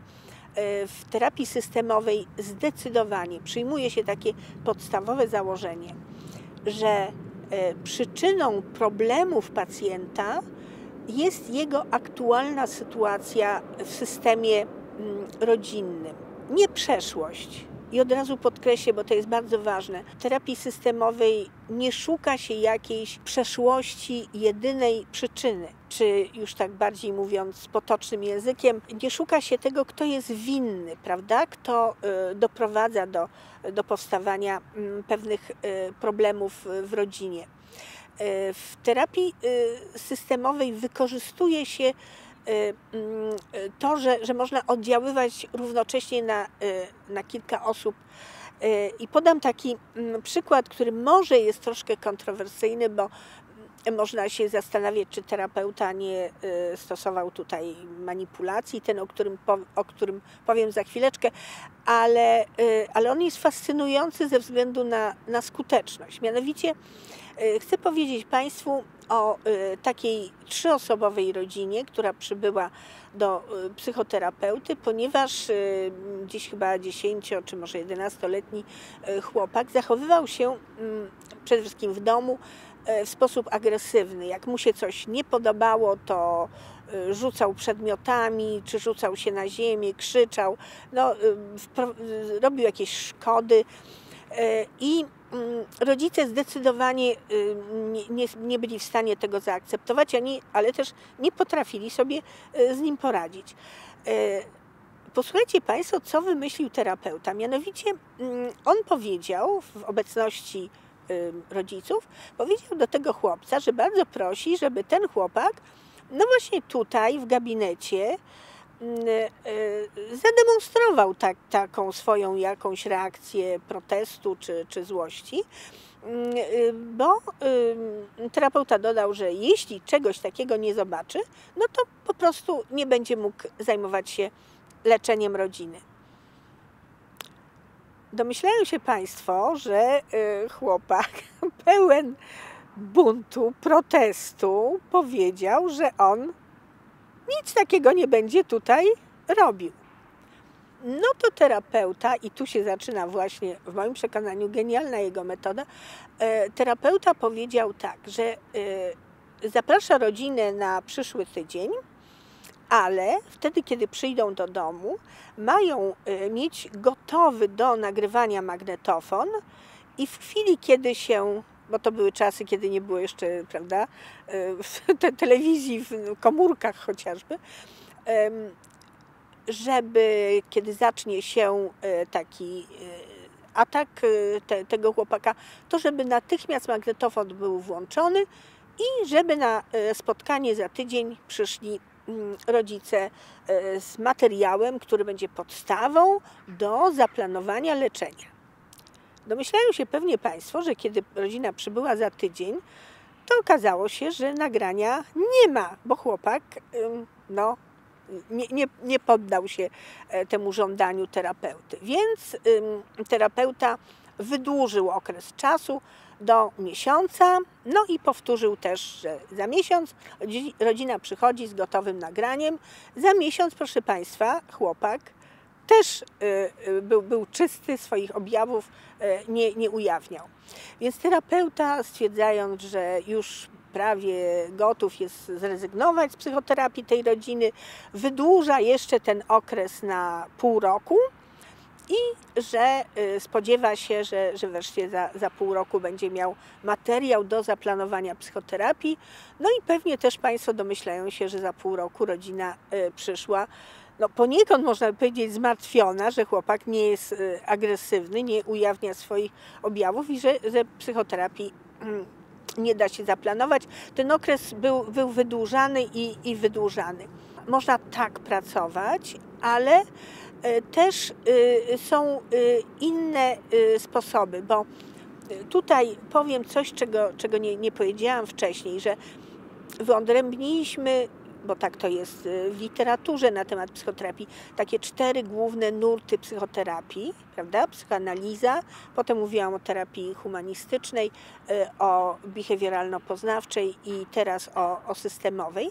w terapii systemowej zdecydowanie przyjmuje się takie podstawowe założenie, że przyczyną problemów pacjenta jest jego aktualna sytuacja w systemie mm, rodzinnym, nie przeszłość i od razu podkreślę, bo to jest bardzo ważne, w terapii systemowej nie szuka się jakiejś przeszłości jedynej przyczyny, czy już tak bardziej mówiąc potocznym językiem, nie szuka się tego, kto jest winny, prawda? Kto y, doprowadza do, do powstawania mm, pewnych y, problemów w rodzinie. Y, w terapii systemowej wykorzystuje się Y, mm, to, że, że można oddziaływać równocześnie na, y, na kilka osób. Y, I podam taki mm, przykład, który może jest troszkę kontrowersyjny, bo można się zastanawiać, czy terapeuta nie y, stosował tutaj manipulacji, ten, o którym, o którym powiem za chwileczkę, ale, y, ale on jest fascynujący ze względu na, na skuteczność. Mianowicie y, chcę powiedzieć Państwu o takiej trzyosobowej rodzinie, która przybyła do psychoterapeuty, ponieważ gdzieś chyba 10 czy może 11-letni chłopak zachowywał się mm, przede wszystkim w domu E, w sposób agresywny. Jak mu się coś nie podobało, to e, rzucał przedmiotami, czy rzucał się na ziemię, krzyczał, no, e, robił jakieś szkody. I mm, rodzice zdecydowanie nie, nie, nie, byli w stanie tego zaakceptować, ani, ale też nie potrafili sobie z nim poradzić. Posłuchajcie Państwo, co wymyślił terapeuta. Mianowicie mm, on powiedział w obecności rodziców, powiedział do tego chłopca, że bardzo prosi, żeby ten chłopak, no właśnie tutaj w gabinecie, zademonstrował tak, taką swoją jakąś reakcję protestu czy, czy złości, bo terapeuta dodał, że jeśli czegoś takiego nie zobaczy, no to po prostu nie będzie mógł zajmować się leczeniem rodziny. Domyślają się Państwo, że y, chłopak pełen buntu, protestu powiedział, że on nic takiego nie będzie tutaj robił. No to terapeuta, i tu się zaczyna właśnie w moim przekonaniu genialna jego metoda, e, terapeuta powiedział tak, że e, zaprasza rodzinę na przyszły tydzień, ale wtedy, kiedy przyjdą do domu, mają y, mieć gotowy do nagrywania magnetofon i w chwili, kiedy się bo to były czasy, kiedy nie było jeszcze, prawda, te telewizji w komórkach chociażby, żeby kiedy zacznie się y, taki atak te, tego chłopaka, to żeby natychmiast magnetofon był włączony i żeby na spotkanie za tydzień przyszli Mm, rodzice e, z materiałem, który będzie podstawą do zaplanowania leczenia. Domyślają się pewnie Państwo, że kiedy rodzina przybyła za tydzień, to okazało się, że nagrania nie ma, bo chłopak no, nie, nie, nie poddał się e, temu żądaniu terapeuty. Więc terapeuta wydłużył okres czasu do miesiąca, no i powtórzył też, że za miesiąc rodzina przychodzi z gotowym nagraniem. Za miesiąc, proszę Państwa, chłopak też y, y, był, był czysty, swoich objawów y, nie, nie ujawniał. Więc terapeuta, stwierdzając, że już prawie gotów jest zrezygnować z psychoterapii tej rodziny, wydłuża jeszcze ten okres na pół roku i że spodziewa się, że, że wreszcie za, za pół roku będzie miał materiał do zaplanowania psychoterapii. No i pewnie też Państwo domyślają się, że za pół roku rodzina przyszła. No poniekąd można powiedzieć zmartwiona, że chłopak nie jest y, agresywny, nie ujawnia swoich objawów i że, że psychoterapii mm, nie da się zaplanować. Ten okres był, był wydłużany i, i wydłużany. Można tak pracować, ale E, też e, są inne sposoby, bo tutaj powiem coś, czego, czego nie, nie powiedziałam wcześniej, że wyodrębniliśmy bo tak to jest y, w literaturze na temat psychoterapii, takie cztery główne nurty psychoterapii, prawda? Psychoanaliza, potem mówiłam o terapii humanistycznej, y, o behawioralno-poznawczej i teraz o, o systemowej,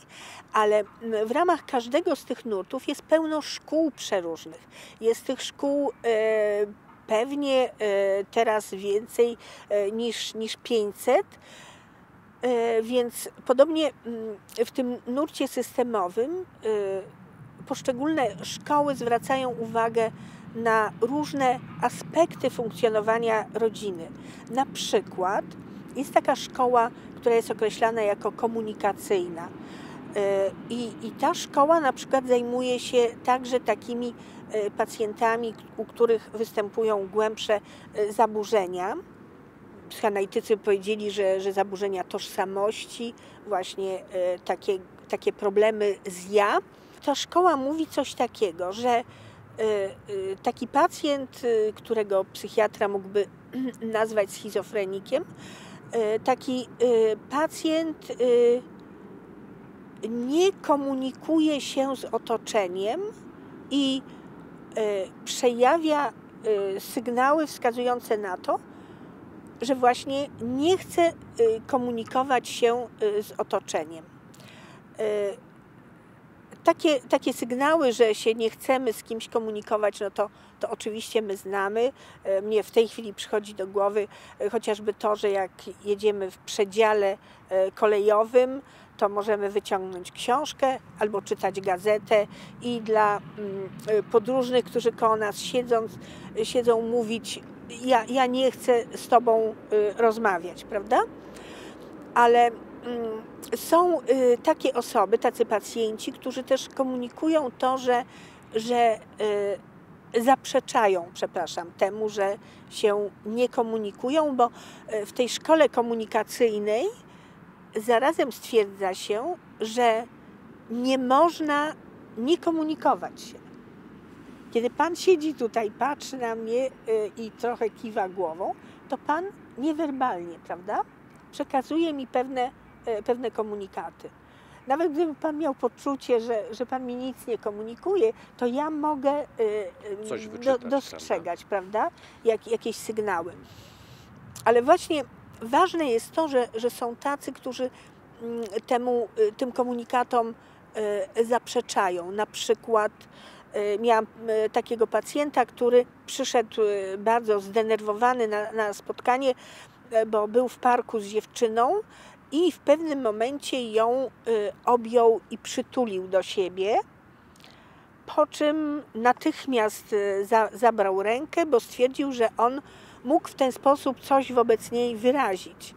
ale w ramach każdego z tych nurtów jest pełno szkół przeróżnych. Jest tych szkół y, pewnie teraz więcej niż, niż 500 E, więc podobnie mm, w tym nurcie systemowym e, poszczególne szkoły zwracają uwagę na różne aspekty funkcjonowania rodziny. Na przykład jest taka szkoła, która jest określana jako komunikacyjna. E, I, I ta szkoła na przykład zajmuje się także takimi pacjentami, u których występują głębsze zaburzenia psychoanalitycy powiedzieli, że, że zaburzenia tożsamości, właśnie e, takie, takie problemy z ja, to szkoła mówi coś takiego, że e, e, taki pacjent, którego psychiatra mógłby nazwać schizofrenikiem, taki pacjent nie komunikuje się z otoczeniem i przejawia sygnały wskazujące na to, że właśnie nie chce komunikować się z otoczeniem takie, takie sygnały, że się nie chcemy z kimś komunikować, no to, to oczywiście my znamy. Mnie w tej chwili przychodzi do głowy chociażby to, że jak jedziemy w przedziale kolejowym, to możemy wyciągnąć książkę albo czytać gazetę i dla mm, podróżnych, którzy koło nas siedząc, siedzą mówić, ja, ja nie chcę z tobą rozmawiać, prawda? Ale mm, są y, takie osoby, tacy pacjenci, którzy też komunikują to, że, że y, zaprzeczają, przepraszam, temu, że się nie komunikują, bo y, w tej szkole komunikacyjnej zarazem stwierdza się, że nie można nie komunikować się. Kiedy pan siedzi tutaj, patrzy na mnie i trochę kiwa głową, to pan niewerbalnie, prawda? Przekazuje mi pewne E, pewne komunikaty. Nawet gdyby Pan miał poczucie, że, że Pan mi nic nie komunikuje, to ja mogę e, Coś wyczytać, do, dostrzegać, prawda? prawda? Jak, jakieś sygnały. Ale właśnie ważne jest to, że, że są tacy, którzy mm, temu, tym komunikatom zaprzeczają. Na przykład miałam takiego pacjenta, który przyszedł bardzo zdenerwowany na, na spotkanie, bo był w parku z dziewczyną i w pewnym momencie ją y, objął i przytulił do siebie, po czym natychmiast y, za, zabrał rękę, bo stwierdził, że on mógł w ten sposób coś wobec niej wyrazić.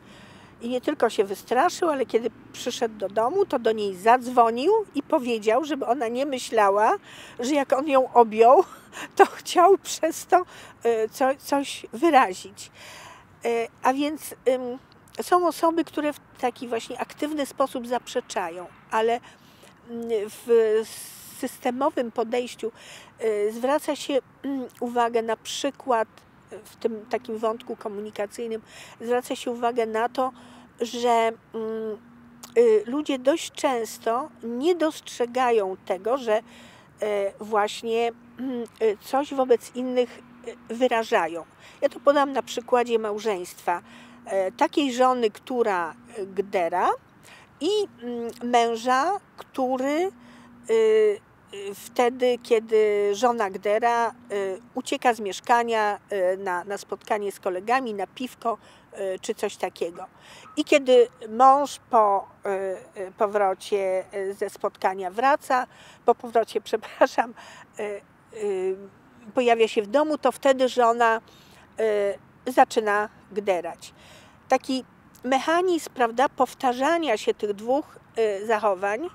I nie tylko się wystraszył, ale kiedy przyszedł do domu, to do niej zadzwonił i powiedział, żeby ona nie myślała, że jak on ją objął, to chciał przez to co, coś wyrazić. A więc są osoby, które w taki właśnie aktywny sposób zaprzeczają, ale w systemowym podejściu y, zwraca się uwagę na przykład w tym takim wątku komunikacyjnym, zwraca się uwagę na to, że mm, y, ludzie dość często nie dostrzegają tego, że y, właśnie coś wobec innych wyrażają. Ja to podam na przykładzie małżeństwa. Takiej żony, która gdera i mm, męża, który y, y, wtedy, kiedy żona gdera y, ucieka z mieszkania na, na spotkanie z kolegami, na piwko czy coś takiego. I kiedy mąż po powrocie ze spotkania wraca, po powrocie, przepraszam, pojawia się w domu, to wtedy żona zaczyna gderać. Taki mechanizm prawda, powtarzania się tych dwóch y, zachowań, y,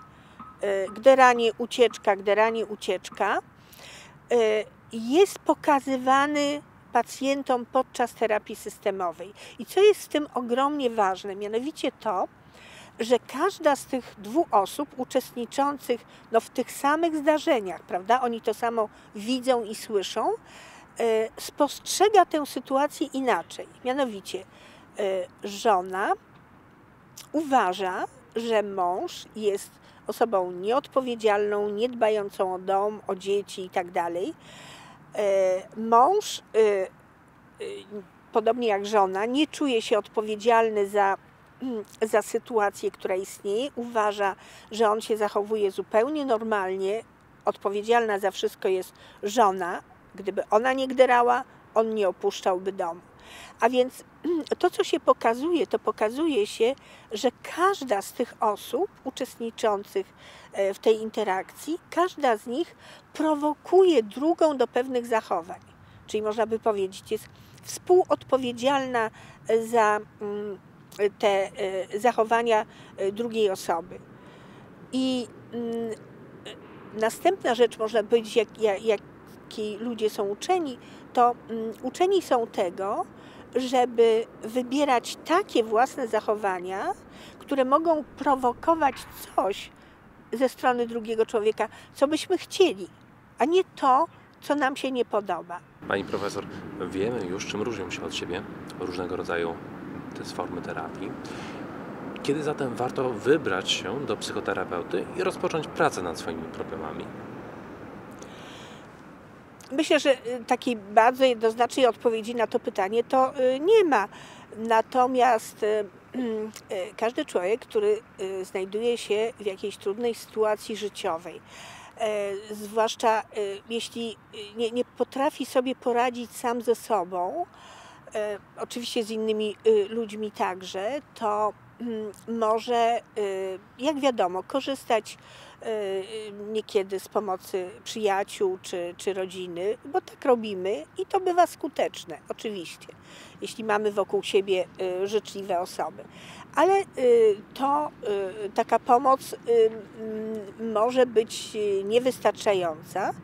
gderanie, ucieczka, gderanie, ucieczka, y, jest pokazywany pacjentom podczas terapii systemowej. I co jest w tym ogromnie ważne, mianowicie to, że każda z tych dwóch osób uczestniczących no, w tych samych zdarzeniach, prawda, oni to samo widzą i słyszą, spostrzega tę sytuację inaczej. Mianowicie, żona uważa, że mąż jest osobą nieodpowiedzialną, niedbającą o dom, o dzieci itd. Tak mąż, podobnie jak żona, nie czuje się odpowiedzialny za, za sytuację, która istnieje. Uważa, że on się zachowuje zupełnie normalnie. Odpowiedzialna za wszystko jest żona. Gdyby ona nie gderała, on nie opuszczałby domu. A więc to, co się pokazuje, to pokazuje się, że każda z tych osób uczestniczących e, w tej interakcji, każda z nich prowokuje drugą do pewnych zachowań. Czyli można by powiedzieć, jest współodpowiedzialna za mm, te e, zachowania e, drugiej osoby. I mm, następna rzecz, można powiedzieć, jak, jak, ludzie są uczeni, to mm, uczeni są tego, żeby wybierać takie własne zachowania, które mogą prowokować coś ze strony drugiego człowieka, co byśmy chcieli, a nie to, co nam się nie podoba. Pani profesor, wiemy już, czym różnią się od siebie różnego rodzaju te formy terapii. Kiedy zatem warto wybrać się do psychoterapeuty i rozpocząć pracę nad swoimi problemami? Myślę, że y, takiej bardzo jednoznacznej odpowiedzi na to pytanie to y, nie ma. Natomiast y, każdy człowiek, który znajduje się w jakiejś trudnej sytuacji życiowej, e, zwłaszcza jeśli nie, nie potrafi sobie poradzić sam ze sobą, e, oczywiście z innymi ludźmi także, to mm, może, jak wiadomo, korzystać niekiedy z pomocy przyjaciół czy, czy rodziny, bo tak robimy i to bywa skuteczne, oczywiście, jeśli mamy wokół siebie y, życzliwe osoby. Ale y, to taka pomoc może być niewystarczająca.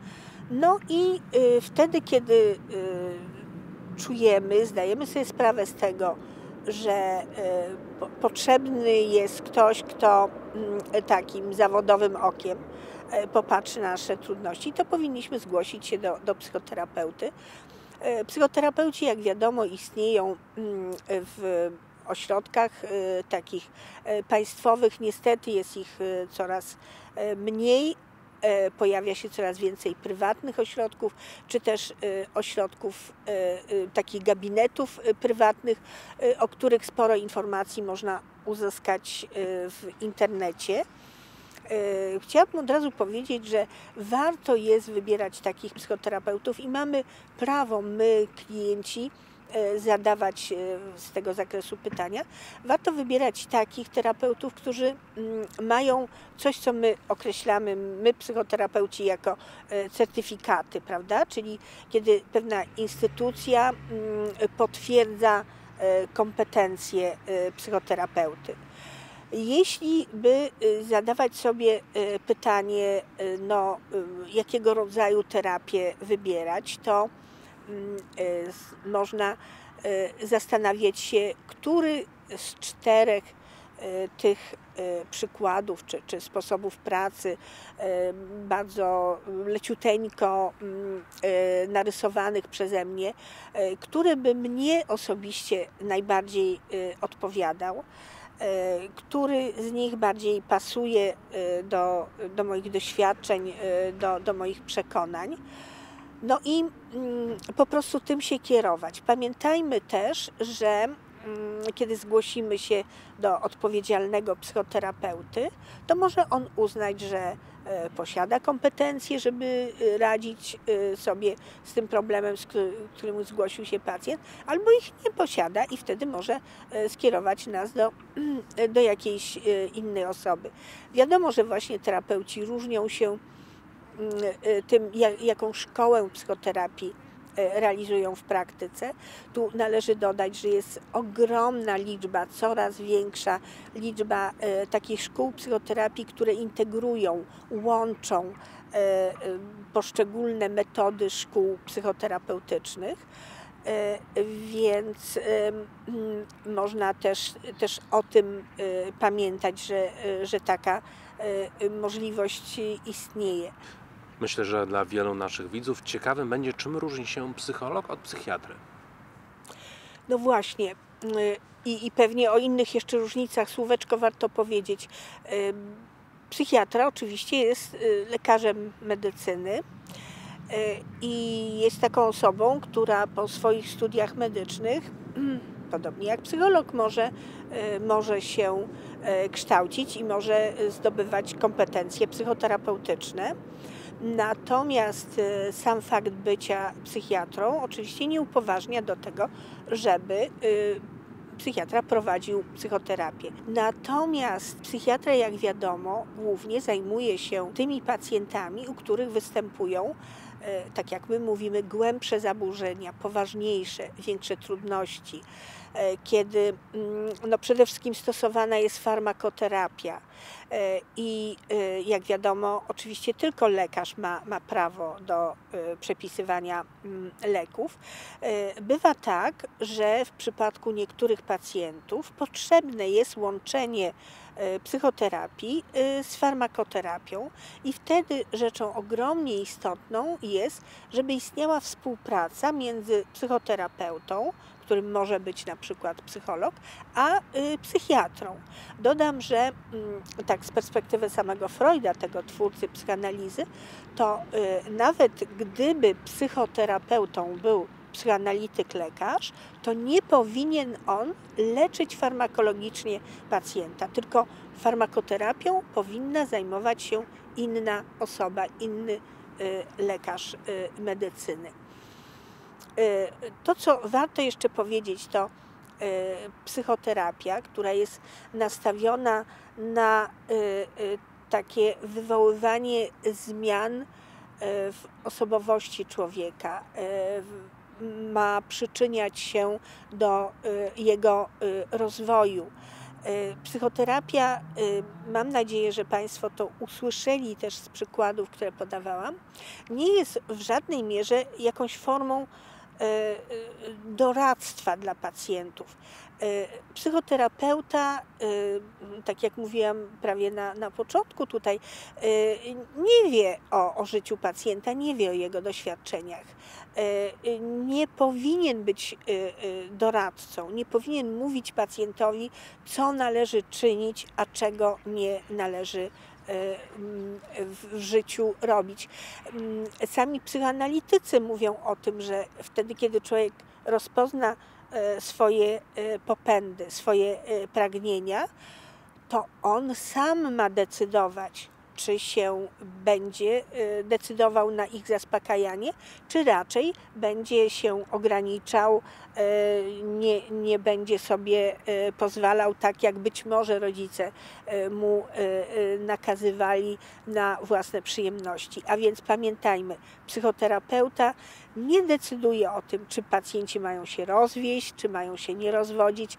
No i wtedy, kiedy czujemy, zdajemy sobie sprawę z tego, że e, potrzebny jest ktoś, kto mm, takim zawodowym okiem e, popatrzy na nasze trudności, to powinniśmy zgłosić się do, do psychoterapeuty. E, psychoterapeuci, jak wiadomo, istnieją mm, w ośrodkach takich państwowych. Niestety jest ich coraz mniej, pojawia się coraz więcej prywatnych ośrodków, czy też e, ośrodków e, takich gabinetów prywatnych, o których sporo informacji można uzyskać w internecie. Chciałabym od razu powiedzieć, że warto jest wybierać takich psychoterapeutów i mamy prawo, my, klienci, E, zadawać e, z tego zakresu pytania. Warto wybierać takich terapeutów, którzy mm, mają coś, co my określamy, my psychoterapeuci, jako e, certyfikaty, prawda? Czyli kiedy pewna instytucja mm, potwierdza kompetencje psychoterapeuty. Jeśli by zadawać sobie pytanie, no, jakiego rodzaju terapię wybierać, to e, można e, zastanawiać się, który z czterech e, tych przykładów czy, czy sposobów pracy bardzo leciuteńko narysowanych przeze mnie, który by mnie osobiście najbardziej odpowiadał który z nich bardziej pasuje do, do moich doświadczeń, do, do moich przekonań. No i mm, po prostu tym się kierować. Pamiętajmy też, że mm, kiedy zgłosimy się do odpowiedzialnego psychoterapeuty, to może on uznać, że e, posiada kompetencje, żeby e, radzić e, sobie z tym problemem, z którym zgłosił się pacjent, albo ich nie posiada i wtedy może skierować nas do, do jakiejś innej osoby. Wiadomo, że właśnie terapeuci różnią się tym, jaką szkołę psychoterapii y, realizują w praktyce. Tu należy dodać, że jest ogromna liczba, coraz większa liczba y, takich szkół psychoterapii, które integrują, łączą poszczególne metody szkół psychoterapeutycznych. Więc można też, też o tym pamiętać, że, że taka możliwość istnieje. Myślę, że dla wielu naszych widzów ciekawym będzie, czym różni się psycholog od psychiatry. No właśnie. Y, I, I pewnie o innych jeszcze różnicach słóweczko warto powiedzieć. Y, psychiatra oczywiście jest y, lekarzem medycyny i jest taką osobą, która po swoich studiach medycznych, podobnie jak psycholog, może, może się kształcić i może zdobywać kompetencje psychoterapeutyczne. Natomiast y, sam fakt bycia psychiatrą oczywiście nie upoważnia do tego, żeby psychiatra prowadził psychoterapię. Natomiast psychiatra, jak wiadomo, głównie zajmuje się tymi pacjentami, u których występują tak jak my mówimy, głębsze zaburzenia, poważniejsze, większe trudności, kiedy mm, no przede wszystkim stosowana jest farmakoterapia, E, I e, jak wiadomo, oczywiście tylko lekarz ma, ma prawo do e, przepisywania mm, leków. Bywa tak, że w przypadku niektórych pacjentów potrzebne jest łączenie psychoterapii z farmakoterapią i wtedy rzeczą ogromnie istotną jest, żeby istniała współpraca między psychoterapeutą, którym może być na przykład psycholog, a psychiatrą. Dodam, że mm, tak z perspektywy samego Freuda, tego twórcy psychoanalizy, to nawet gdyby psychoterapeutą był psychoanalityk lekarz, to nie powinien on leczyć farmakologicznie pacjenta, tylko farmakoterapią powinna zajmować się inna osoba, inny y, lekarz y, medycyny. Y, to, co warto jeszcze powiedzieć, to psychoterapia, która jest nastawiona na takie wywoływanie zmian w osobowości człowieka, ma przyczyniać się do y, jego y, rozwoju. Y, psychoterapia, mam nadzieję, że Państwo to usłyszeli też z przykładów, które podawałam, nie jest w żadnej mierze jakąś formą doradztwa dla pacjentów. E, psychoterapeuta, e, tak jak mówiłam prawie na, na początku tutaj, e, nie wie o, o życiu pacjenta, nie wie o jego doświadczeniach. Nie powinien być doradcą, nie powinien mówić pacjentowi, co należy czynić, a czego nie należy w życiu robić. Sami psychoanalitycy mówią o tym, że wtedy, kiedy człowiek rozpozna E, swoje e, popędy, swoje pragnienia, to on sam ma decydować, czy się będzie decydował na ich zaspokajanie, czy raczej będzie się ograniczał, nie, nie będzie sobie pozwalał tak, jak być może rodzice mu nakazywali na własne przyjemności. A więc pamiętajmy, psychoterapeuta nie decyduje o tym, czy pacjenci mają się rozwieść, czy mają się nie rozwodzić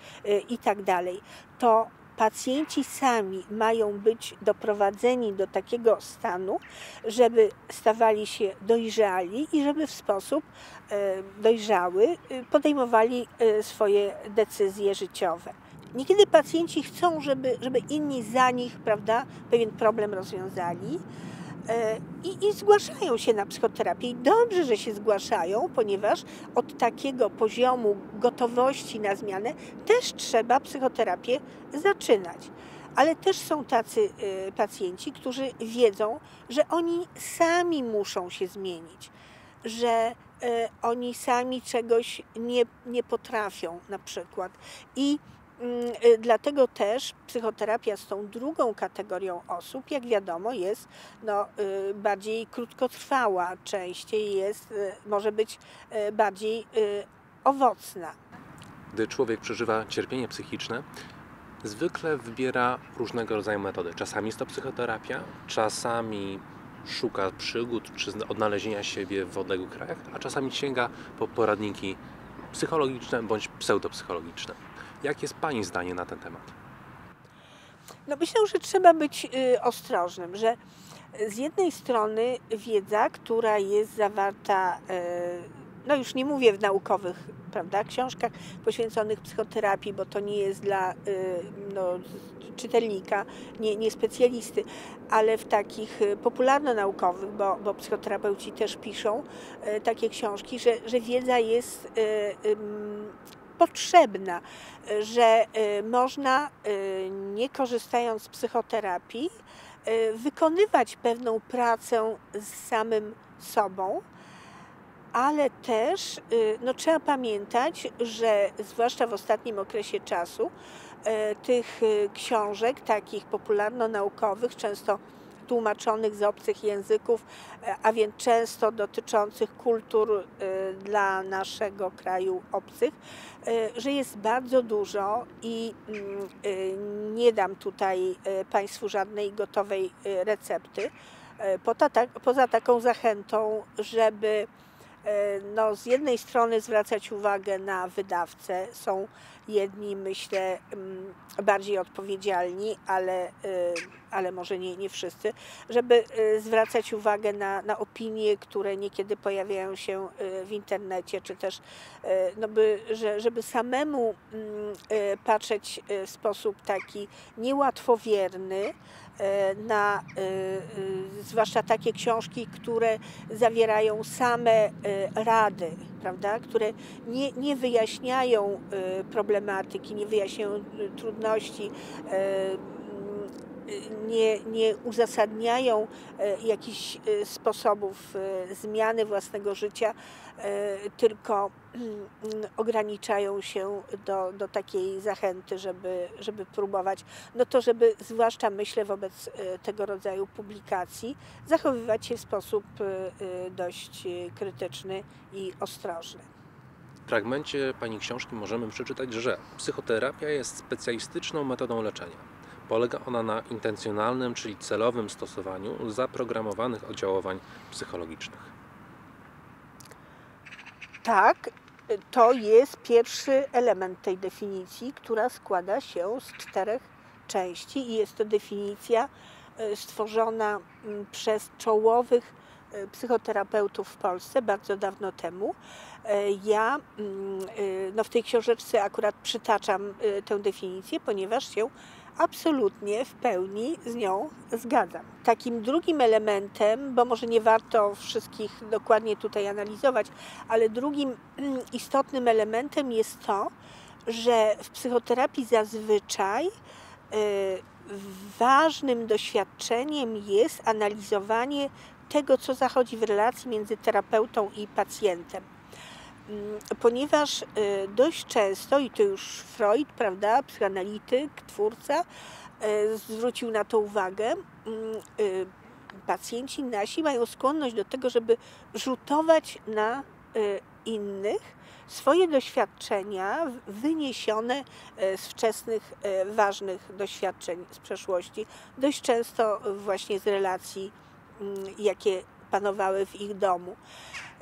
i tak dalej. To pacjenci sami mają być doprowadzeni do takiego stanu, żeby stawali się dojrzali i żeby w sposób e, dojrzały e, podejmowali e, swoje decyzje życiowe. Niekiedy pacjenci chcą, żeby, żeby inni za nich prawda, pewien problem rozwiązali i, i zgłaszają się na psychoterapię. I dobrze, że się zgłaszają, ponieważ od takiego poziomu gotowości na zmianę też trzeba psychoterapię zaczynać. Ale też są tacy e, pacjenci, którzy wiedzą, że oni sami muszą się zmienić, że e, oni sami czegoś nie, nie potrafią na przykład. I dlatego też psychoterapia z tą drugą kategorią osób, jak wiadomo, jest no, y, bardziej krótkotrwała, częściej jest, y, może być bardziej owocna. Gdy człowiek przeżywa cierpienie psychiczne, zwykle wybiera różnego rodzaju metody. Czasami jest to psychoterapia, czasami szuka przygód czy odnalezienia siebie w odległych krajach, a czasami sięga po poradniki psychologiczne bądź pseudopsychologiczne. Jakie jest Pani zdanie na ten temat? No myślę, że trzeba być y, ostrożnym, że z jednej strony wiedza, która jest zawarta, y, no już nie mówię w naukowych prawda, książkach poświęconych psychoterapii, bo to nie jest dla y, no, czytelnika, nie, nie specjalisty, ale w takich popularno-naukowych, bo, bo psychoterapeuci też piszą takie książki, że, że wiedza jest potrzebna, że y, można, y, nie korzystając z psychoterapii, y, wykonywać pewną pracę z samym sobą, ale też no, trzeba pamiętać, że zwłaszcza w ostatnim okresie czasu, tych książek, takich popularno-naukowych, często tłumaczonych z obcych języków, e, a więc często dotyczących kultur e, dla naszego kraju obcych, e, że jest bardzo dużo i mm, nie dam tutaj Państwu żadnej gotowej recepty. Poza taką zachętą, żeby no, z jednej strony zwracać uwagę na wydawcę, są jedni, myślę, mm, bardziej odpowiedzialni, ale, y, ale może nie, nie wszyscy, żeby y, zwracać uwagę na, na opinie, które niekiedy pojawiają się y, w internecie, czy też no by, że, żeby samemu mm, patrzeć w sposób taki niełatwowierny, na e, e, zwłaszcza takie książki, które zawierają same e, rady, prawda, które nie, nie wyjaśniają e, problematyki, nie wyjaśniają e, trudności, e, nie, nie uzasadniają e, jakichś e, sposobów e, zmiany własnego życia, e, tylko mm, ograniczają się do, do takiej zachęty, żeby, żeby próbować, no to żeby zwłaszcza myślę wobec e, tego rodzaju publikacji zachowywać się w sposób e, e, dość e, krytyczny i ostrożny. W fragmencie Pani książki możemy przeczytać, że psychoterapia jest specjalistyczną metodą leczenia. Polega ona na intencjonalnym, czyli celowym stosowaniu zaprogramowanych oddziaływań psychologicznych. Tak, to jest pierwszy element tej definicji, która składa się z czterech części i jest to definicja e, stworzona mm, przez czołowych e, psychoterapeutów w Polsce bardzo dawno temu. E, Ja mm, no w tej książeczce akurat przytaczam tę definicję, ponieważ się absolutnie w pełni z nią zgadzam. Takim drugim elementem, bo może nie warto wszystkich dokładnie tutaj analizować, ale drugim istotnym elementem jest to, że w psychoterapii zazwyczaj y, ważnym doświadczeniem jest analizowanie tego, co zachodzi w relacji między terapeutą i pacjentem. Mm, Ponieważ y, dość często, i to już Freud, prawda, psychoanalityk, twórca, y, zwrócił na to uwagę, mm, y, pacjenci nasi mają skłonność do tego, żeby rzutować na innych swoje doświadczenia wyniesione z wczesnych, ważnych doświadczeń z przeszłości, dość często właśnie z relacji, mm, jakie panowały w ich domu.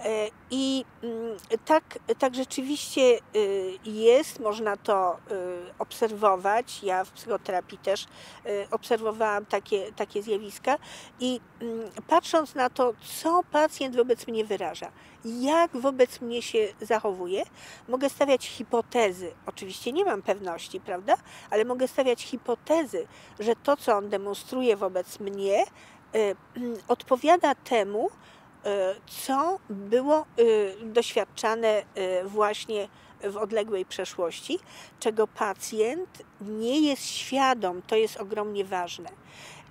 E, I mm, tak, tak rzeczywiście y, jest, można to y, obserwować. Ja w psychoterapii też y, obserwowałam takie, takie zjawiska i mm, patrząc na to, co pacjent wobec mnie wyraża, jak wobec mnie się zachowuje, mogę stawiać hipotezy. Oczywiście nie mam pewności, prawda? Ale mogę stawiać hipotezy, że to, co on demonstruje wobec mnie, odpowiada temu, y, co było y, doświadczane y, właśnie w odległej przeszłości, czego pacjent nie jest świadom, to jest ogromnie ważne.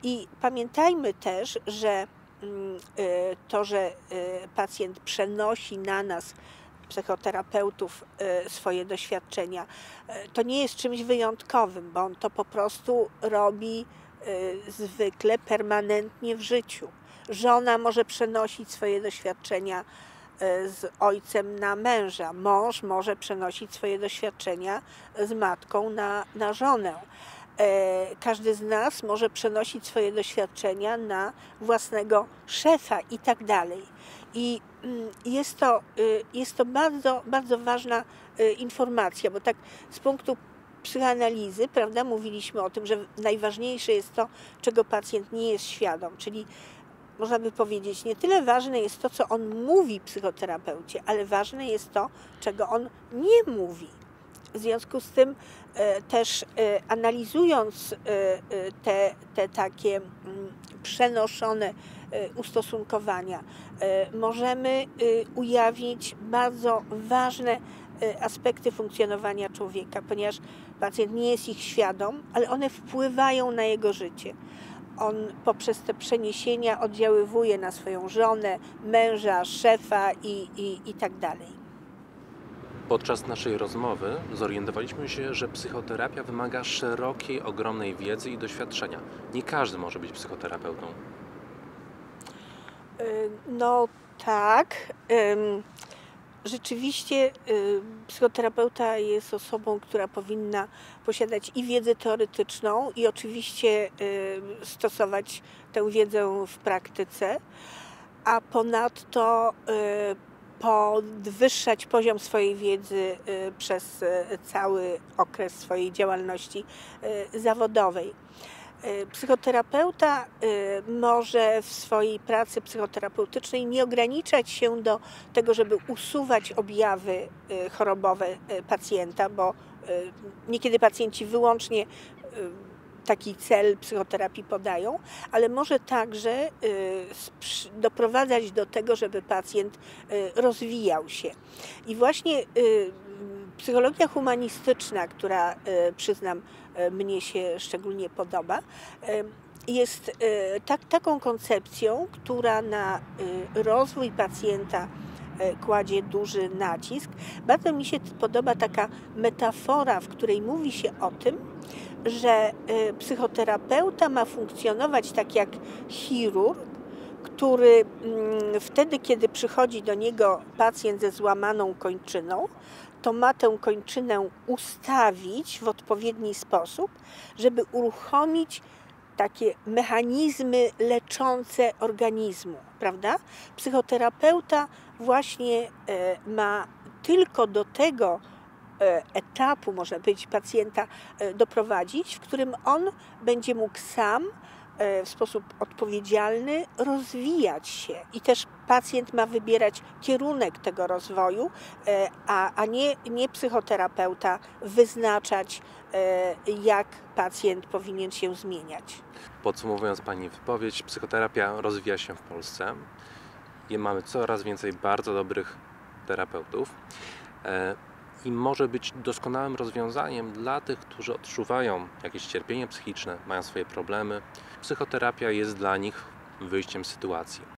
I pamiętajmy też, że mm, y, to, że y, pacjent przenosi na nas, psychoterapeutów, y, swoje doświadczenia, y, to nie jest czymś wyjątkowym, bo on to po prostu robi y, zwykle, permanentnie w życiu. Żona może przenosić swoje doświadczenia y, z ojcem na męża. Mąż może przenosić swoje doświadczenia z matką na, na żonę. E, Każdy z nas może przenosić swoje doświadczenia na własnego szefa i tak dalej. I mm, jest to, y, jest to bardzo, bardzo ważna y, informacja, bo tak z punktu psychoanalizy, prawda, mówiliśmy o tym, że najważniejsze jest to, czego pacjent nie jest świadom, czyli można by powiedzieć, nie tyle ważne jest to, co on mówi psychoterapeucie, ale ważne jest to, czego on nie mówi. W związku z tym e, też e, analizując e, te, te takie mm, przenoszone ustosunkowania, możemy e, ujawnić bardzo ważne aspekty funkcjonowania człowieka, ponieważ pacjent nie jest ich świadom, ale one wpływają na jego życie. On poprzez te przeniesienia oddziaływuje na swoją żonę, męża, szefa i, i, i tak dalej. Podczas naszej rozmowy zorientowaliśmy się, że psychoterapia wymaga szerokiej, ogromnej wiedzy i doświadczenia. Nie każdy może być psychoterapeutą. No tak. Rzeczywiście psychoterapeuta jest osobą, która powinna posiadać i wiedzę teoretyczną, i oczywiście y, stosować tę wiedzę w praktyce, a ponadto y, podwyższać poziom swojej wiedzy y, przez cały okres swojej działalności zawodowej. Y, Psychoterapeuta y, może w swojej pracy psychoterapeutycznej nie ograniczać się do tego, żeby usuwać objawy y, chorobowe pacjenta, bo niekiedy pacjenci wyłącznie taki cel psychoterapii podają, ale może także doprowadzać do tego, żeby pacjent rozwijał się. I właśnie psychologia humanistyczna, która przyznam, mnie się szczególnie podoba, y, jest y, tak, taką koncepcją, która na rozwój pacjenta kładzie duży nacisk. Bardzo mi się podoba taka metafora, w której mówi się o tym, że psychoterapeuta ma funkcjonować tak jak chirurg, który mm, wtedy, kiedy przychodzi do niego pacjent ze złamaną kończyną, to ma tę kończynę ustawić w odpowiedni sposób, żeby uruchomić takie mechanizmy leczące organizmu, prawda? Psychoterapeuta właśnie e, ma tylko do tego e, etapu, można powiedzieć, pacjenta e, doprowadzić, w którym on będzie mógł sam w sposób odpowiedzialny rozwijać się i też pacjent ma wybierać kierunek tego rozwoju, e, a, a nie, nie psychoterapeuta wyznaczać, e, jak pacjent powinien się zmieniać. Podsumowując Pani wypowiedź, psychoterapia rozwija się w Polsce. I mamy coraz więcej bardzo dobrych terapeutów e, i może być doskonałym rozwiązaniem dla tych, którzy odczuwają jakieś cierpienie psychiczne, mają swoje problemy. Psychoterapia jest dla nich wyjściem z sytuacji.